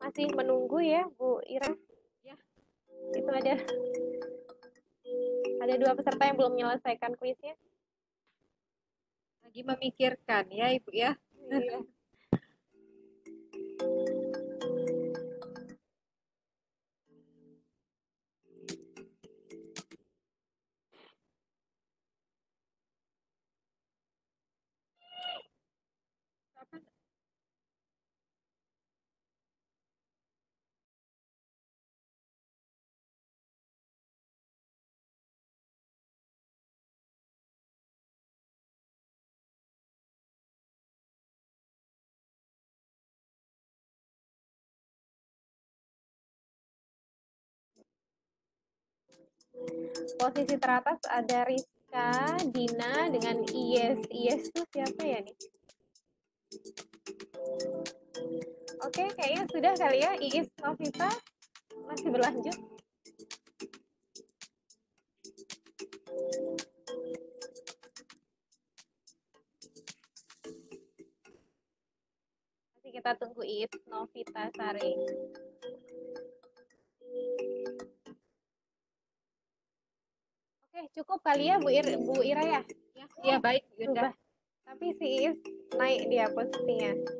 Masih menunggu ya Bu Ira? Ya. Itu ada ada dua peserta yang belum menyelesaikan kuisnya. Lagi memikirkan ya Ibu ya. Iya. Posisi teratas ada Rizka, Dina dengan Iyes. Iyes tuh siapa ya nih? Oke, kayaknya sudah kali ya. Iis Novita masih berlanjut. Masih kita tunggu Iis Novita Sari. Oke, cukup kali ya Bu, Ir Bu Ira ya? Ya, ya baik. Berubah. Tapi si Iis naik dia posisinya.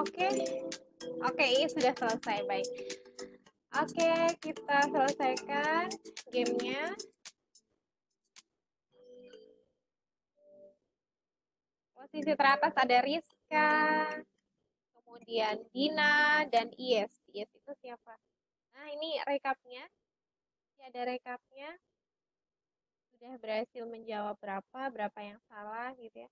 Oke, oke, ini sudah selesai, baik. Oke, kita selesaikan gamenya. Posisi teratas ada Rizka, kemudian Dina, dan Ies. Ies itu siapa? Nah, ini rekapnya. Ini ada rekapnya. Sudah berhasil menjawab berapa, berapa yang salah gitu ya.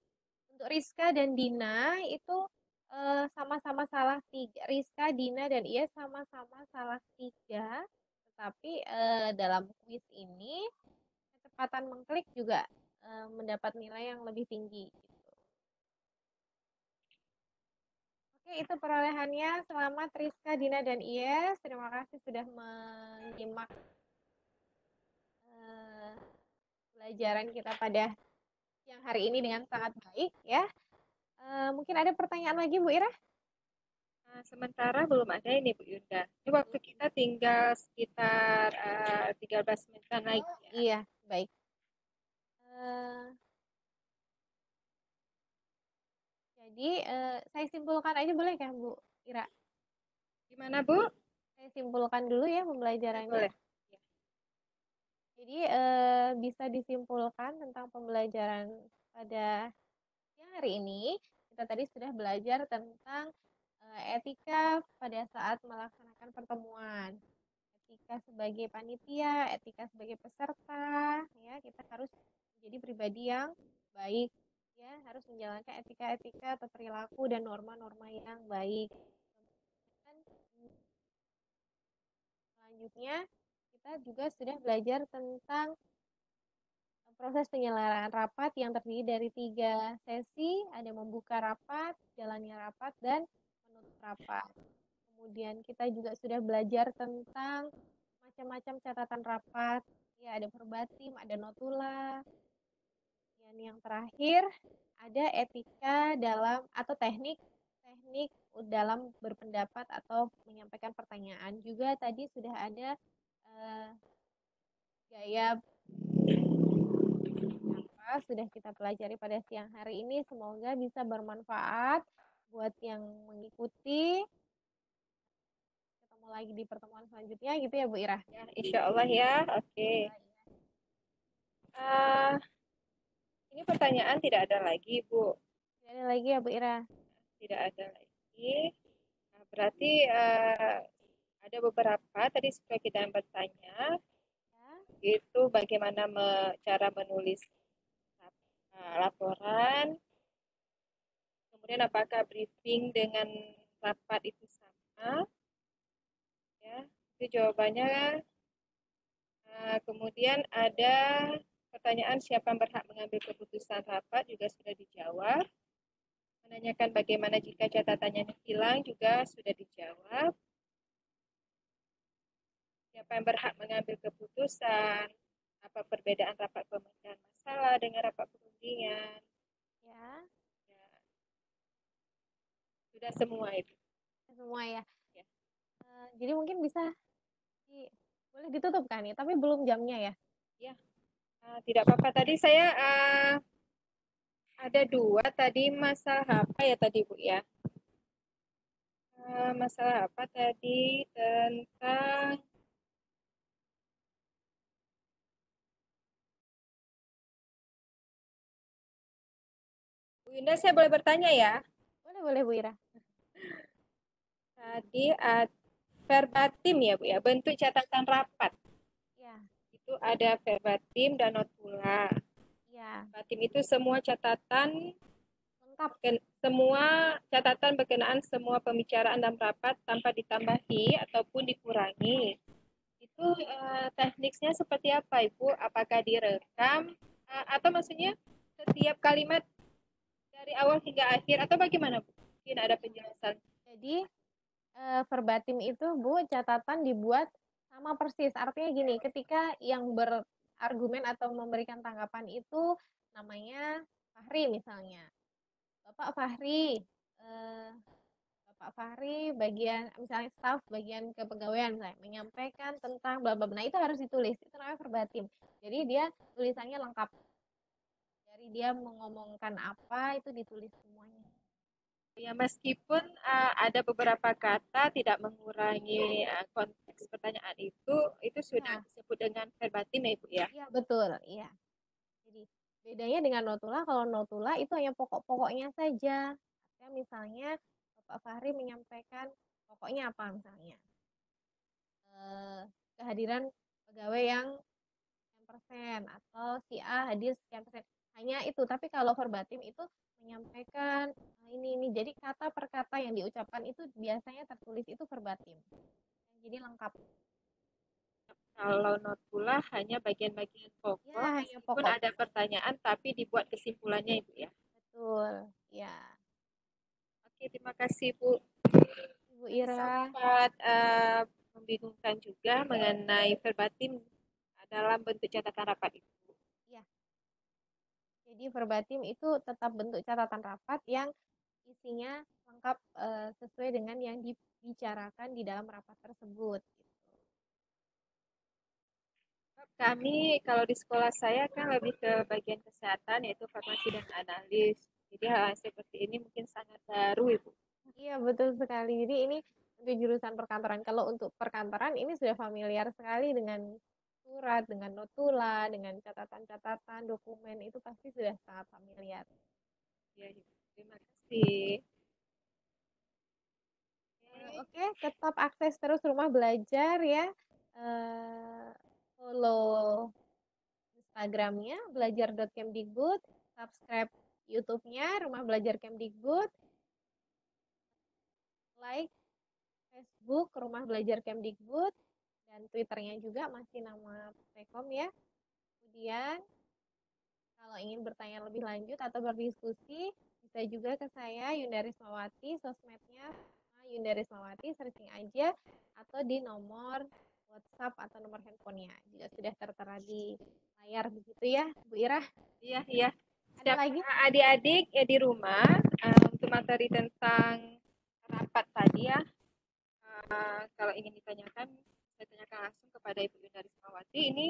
Untuk Rizka dan Dina itu eh, sama-sama salah tiga. Rizka, Dina, dan Ies sama-sama salah tiga. Tetapi eh, dalam kuis ini kecepatan mengklik juga eh, mendapat nilai yang lebih tinggi. Gitu. Oke, itu perolehannya. Selamat Rizka, Dina, dan Ies. Terima kasih sudah menyimak pelajaran kita pada siang hari ini dengan sangat baik ya. Eh, mungkin ada pertanyaan lagi Bu Ira? Nah, sementara belum ada ini Bu Yunda. Ini waktu kita tinggal sekitar eh, 13 menitan lagi ya. Iya, baik. Eh, jadi eh, saya simpulkan aja boleh kan Bu Ira? Gimana Bu? Saya simpulkan dulu ya pembelajarannya. Boleh. Jadi bisa disimpulkan tentang pembelajaran pada hari ini. Kita tadi sudah belajar tentang eh, etika pada saat melaksanakan pertemuan. Etika sebagai panitia, etika sebagai peserta, ya kita harus menjadi pribadi yang baik, ya harus menjalankan etika-etika atau perilaku dan norma-norma yang baik. Selanjutnya kita juga sudah belajar tentang proses penyelenggaraan rapat yang terdiri dari tiga sesi, ada membuka rapat, jalannya rapat, dan menutup rapat. Kemudian kita juga sudah belajar tentang macam-macam catatan rapat, ya ada verbatim, ada notula. Dan yang terakhir ada etika dalam atau teknik teknik dalam berpendapat atau menyampaikan pertanyaan. Juga tadi sudah ada uh, gaya apa sudah kita pelajari pada siang hari ini. Semoga bisa bermanfaat buat yang mengikuti. Ketemu lagi di pertemuan selanjutnya gitu ya Bu Ira. Ya, insya Allah ya. Oke. Okay. Uh, ini pertanyaan tidak ada lagi Bu. Tidak ada lagi ya Bu Ira. Tidak ada lagi. Nah, berarti uh, ada beberapa tadi sudah kita bertanya itu bagaimana me, cara menulis uh, laporan, kemudian apakah briefing dengan rapat itu sama, ya itu jawabannya. Uh, kemudian ada pertanyaan siapa yang berhak mengambil keputusan rapat juga sudah dijawab. Menanyakan bagaimana jika catatannya hilang juga sudah dijawab siapa yang berhak mengambil keputusan, apa perbedaan rapat pemecahan masalah dengan rapat perundingan. Ya. ya. Sudah semua itu. Semua ya. ya. Uh, jadi mungkin bisa di, boleh ditutup kan ya, tapi belum jamnya ya. Ya. Uh, tidak apa-apa. Tadi saya uh, ada dua tadi masalah apa ya tadi Bu ya? Uh, masalah apa tadi tentang Bu Indah, saya boleh bertanya ya? Boleh, boleh Bu Ira. Tadi uh, verbatim ya Bu ya, bentuk catatan rapat. Ya. Itu ada verbatim dan notula. Ya. Verbatim itu semua catatan lengkap. Semua catatan berkenaan semua pembicaraan dalam rapat tanpa ditambahi ataupun dikurangi. Itu uh, tekniknya seperti apa Ibu? Apakah direkam uh, atau maksudnya setiap kalimat dari awal hingga akhir atau bagaimana Bu? Mungkin ada penjelasan. Jadi e, verbatim itu Bu catatan dibuat sama persis. Artinya gini, ketika yang berargumen atau memberikan tanggapan itu namanya Fahri misalnya. Bapak Fahri eh, Bapak Fahri bagian misalnya staff bagian kepegawaian misalnya menyampaikan tentang bla bla Nah, itu harus ditulis. Itu namanya verbatim. Jadi dia tulisannya lengkap dia mengomongkan apa itu ditulis semuanya. Ya meskipun uh, ada beberapa kata tidak mengurangi uh, konteks pertanyaan itu, itu sudah nah. disebut dengan verbatim ya Ibu ya? Iya betul, iya. Jadi bedanya dengan notula, kalau notula itu hanya pokok-pokoknya saja. Ya, misalnya Bapak Fahri menyampaikan pokoknya apa misalnya. Eh, kehadiran pegawai yang persen atau si A hadir sekian persen hanya itu tapi kalau verbatim itu menyampaikan nah ini ini. Jadi kata per kata yang diucapkan itu biasanya tertulis itu verbatim. Jadi lengkap. Kalau notula hanya bagian-bagian pokok ya, hanya pokok. ada pertanyaan tapi dibuat kesimpulannya ibu ya? Betul ya oke terima kasih bu. Ibu Ira. Sempat uh, membingungkan juga mengenai verbatim dalam bentuk catatan rapat itu jadi verbatim itu tetap bentuk catatan rapat yang isinya lengkap e, sesuai dengan yang dibicarakan di dalam rapat tersebut. Gitu. Kami kalau di sekolah saya kan lebih ke bagian kesehatan yaitu farmasi dan analis. Jadi hal seperti ini mungkin sangat baru Ibu. Iya betul sekali. Jadi ini untuk jurusan perkantoran. Kalau untuk perkantoran ini sudah familiar sekali dengan surat, dengan notula, dengan catatan-catatan, dokumen itu pasti sudah sangat familiar. Ya, terima kasih. Oke, tetap akses terus rumah belajar ya. Uh, follow Instagramnya belajar.kemdikbud, subscribe YouTube-nya Rumah Belajar Kemdikbud, like Facebook Rumah Belajar Kemdikbud, dan Twitternya juga masih nama Pekom ya. Kemudian Kalau ingin bertanya lebih lanjut atau berdiskusi, bisa juga ke saya Yunda Rismawati, sosmednya Yunda Rismawati, searching aja atau di nomor WhatsApp atau nomor handphonenya juga sudah tertera di layar begitu ya, Bu Ira. Iya, iya. Ada Siap, lagi? Adik-adik ya di rumah eh, untuk materi tentang rapat tadi ya. eh, kalau ingin ditanyakan, saya tanyakan langsung kepada Ibu Yunda Rismawati. Ini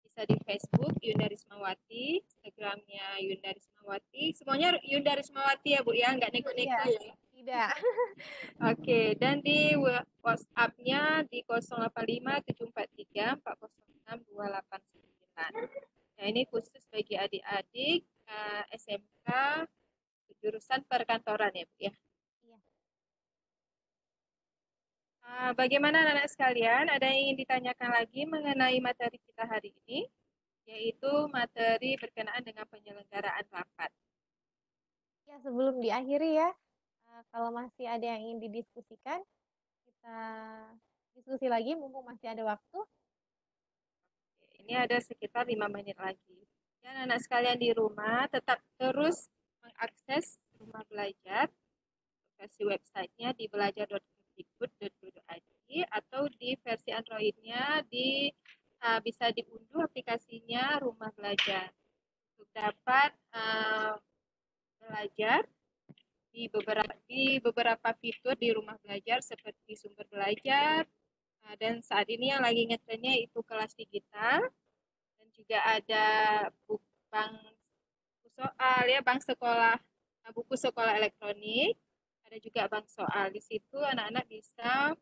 bisa di Facebook Yunda Rismawati, Instagramnya Yunda Rismawati. Semuanya Yunda Rismawati ya Bu ya, nggak neko-neko Iya. ya. Tidak. Oke, dan di WhatsApp-nya di 085 743 406 289. Nah, ini khusus bagi adik-adik eh, SMK jurusan perkantoran ya, Bu ya. Iya. Eh, bagaimana anak-anak sekalian? Ada yang ingin ditanyakan lagi mengenai materi kita hari ini, yaitu materi berkenaan dengan penyelenggaraan rapat. Ya, sebelum diakhiri ya, eh, kalau masih ada yang ingin didiskusikan, kita diskusi lagi mumpung masih ada waktu. Ini ada sekitar lima menit lagi. Dan anak sekalian di rumah tetap terus mengakses rumah belajar versi websitenya di belajar.kemdikbud.go.id atau di versi Androidnya di uh, bisa diunduh aplikasinya rumah belajar. Untuk dapat uh, belajar di beberapa di beberapa fitur di rumah belajar seperti sumber belajar, Nah, dan saat ini yang lagi ngetrennya itu kelas digital. Dan juga ada buku bank soal ya bank sekolah buku sekolah elektronik ada juga bank soal di situ anak-anak bisa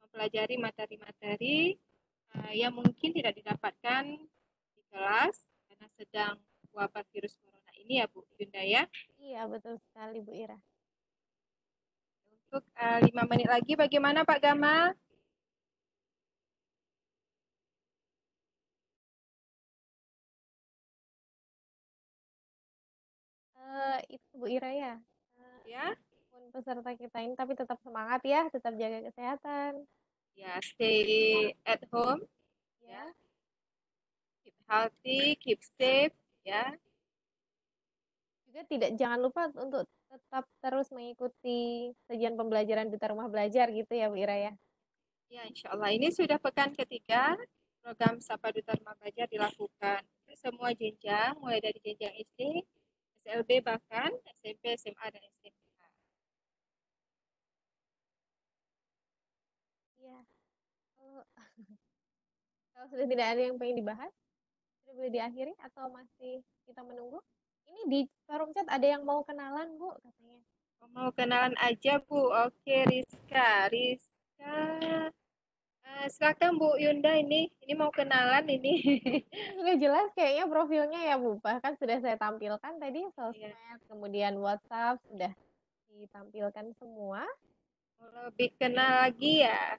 mempelajari materi-materi uh, yang mungkin tidak didapatkan di kelas karena sedang wabah virus corona ini ya Bu Yunda ya Iya, betul sekali Bu Ira. untuk uh, lima menit lagi bagaimana Pak Gamal Eh, itu Bu Ira ya. Eh, ya peserta kita ini tapi tetap semangat ya, tetap jaga kesehatan. ya stay at home Ya. keep healthy, keep safe, ya. Juga tidak jangan lupa untuk tetap terus mengikuti sajian pembelajaran duta rumah belajar gitu ya Bu Ira ya. Ya, insya Allah. Ini sudah pekan ketiga program Sapa Duta Rumah Belajar dilakukan semua jenjang, mulai dari jenjang SD, SLB bahkan SMP, SMA, dan SMK. Iya. Kalau kalau sudah tidak ada yang pengen dibahas, sudah boleh diakhiri atau masih kita menunggu? Ini di forum chat ada yang mau kenalan Bu katanya. Mau kenalan aja, Bu. Oke, Rizka. Rizka. Eh, silakan Bu Yunda ini. Ini mau kenalan ini. Sudah jelas kayaknya profilnya ya Bu. Bahkan sudah saya tampilkan tadi sosmed, kemudian WhatsApp sudah ditampilkan semua. Mau lebih kenal lagi ya.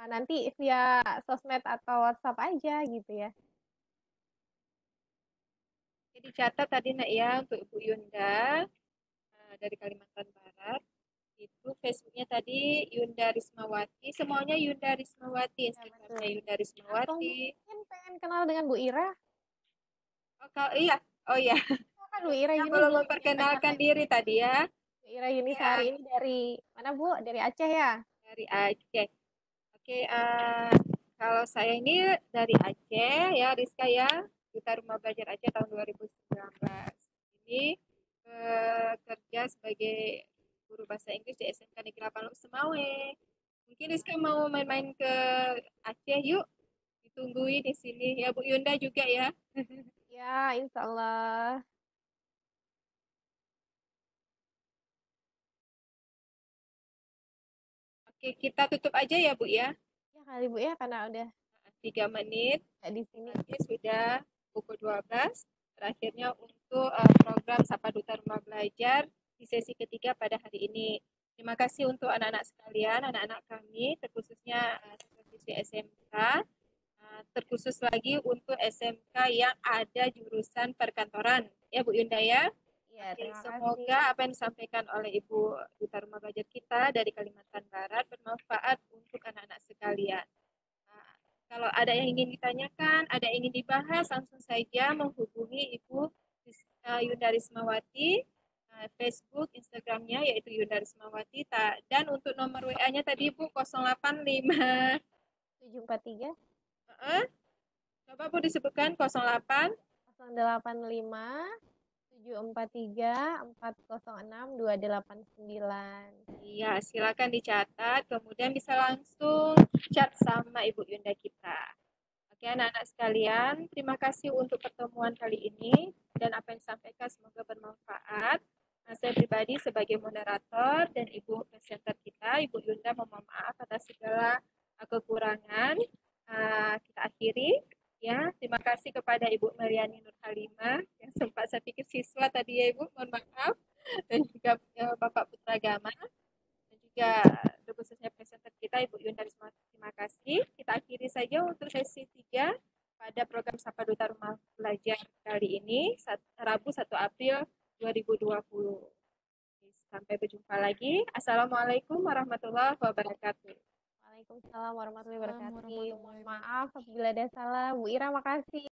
Ah, nanti via sosmed atau WhatsApp aja gitu ya. Jadi catat tadi nak ya untuk Ibu Yunda eh, dari Kalimantan Barat. Itu Facebooknya tadi Yunda Rismawati. Semuanya Yunda Rismawati. Instagramnya Yunda Atau Rismawati. mungkin pengen kenal dengan Bu Ira. Oh, kalau, iya. Oh iya. Kan Bu Ira Yang Yuni belum Bu. memperkenalkan diri tadi ya. Bu Ira Yunisari ini dari mana Bu? Dari Aceh ya? Dari Aceh. Oke, eh, kalau saya ini dari Aceh ya, Rizka ya. Duta Rumah Belajar Aceh tahun 2019. Ini bekerja sebagai guru bahasa Inggris di SMK Negeri 8 Luk Semawe. Mungkin Rizka mau main-main ke Aceh yuk. Ditungguin di sini ya Bu Yunda juga ya. Ya, insya Allah. Oke, kita tutup aja ya Bu ya. Ya kali Bu ya, karena udah Tiga menit. nggak di sini. Nanti sudah pukul 12. Terakhirnya untuk eh, program Sapa Duta Rumah Belajar di sesi ketiga pada hari ini. Terima kasih untuk anak-anak sekalian, anak-anak kami, terkhususnya eh, siswa SMK, eh, terkhusus lagi untuk SMK yang ada jurusan perkantoran. Ya Bu Yunda ya. Ya, Oke, semoga kasih. apa yang disampaikan oleh Ibu Duta Rumah Belajar kita dari Kalimantan Barat bermanfaat untuk anak-anak sekalian. Nah, kalau ada yang ingin ditanyakan, ada yang ingin dibahas, langsung saja menghubungi Ibu uh, Yunda Rismawati, uh, Facebook, Instagramnya yaitu Yunda Rismawati. Ta dan untuk nomor WA-nya tadi Bu 085 743 uh, Coba Bu disebutkan 08 085 743 406 289. Iya, silakan dicatat. Kemudian bisa langsung chat sama Ibu Yunda kita. Oke, anak-anak sekalian, terima kasih untuk pertemuan kali ini dan apa yang disampaikan semoga bermanfaat. Nah, saya pribadi sebagai moderator dan Ibu presenter kita, Ibu Yunda mohon maaf atas segala kekurangan. Uh, kita akhiri Ya, terima kasih kepada Ibu Mariani Nur Halimah yang sempat saya pikir siswa tadi ya Ibu, mohon maaf. Dan juga ya, Bapak Putra Gama dan juga khususnya presenter kita Ibu Yunda Risma. Terima kasih. Kita akhiri saja untuk sesi 3 pada program Sapa Duta Rumah Belajar kali ini, Rabu 1 April 2020. Sampai berjumpa lagi. Assalamualaikum warahmatullahi wabarakatuh. Waalaikumsalam warahmatullahi wabarakatuh. Mohon maaf apabila ada salah. Bu Ira makasih.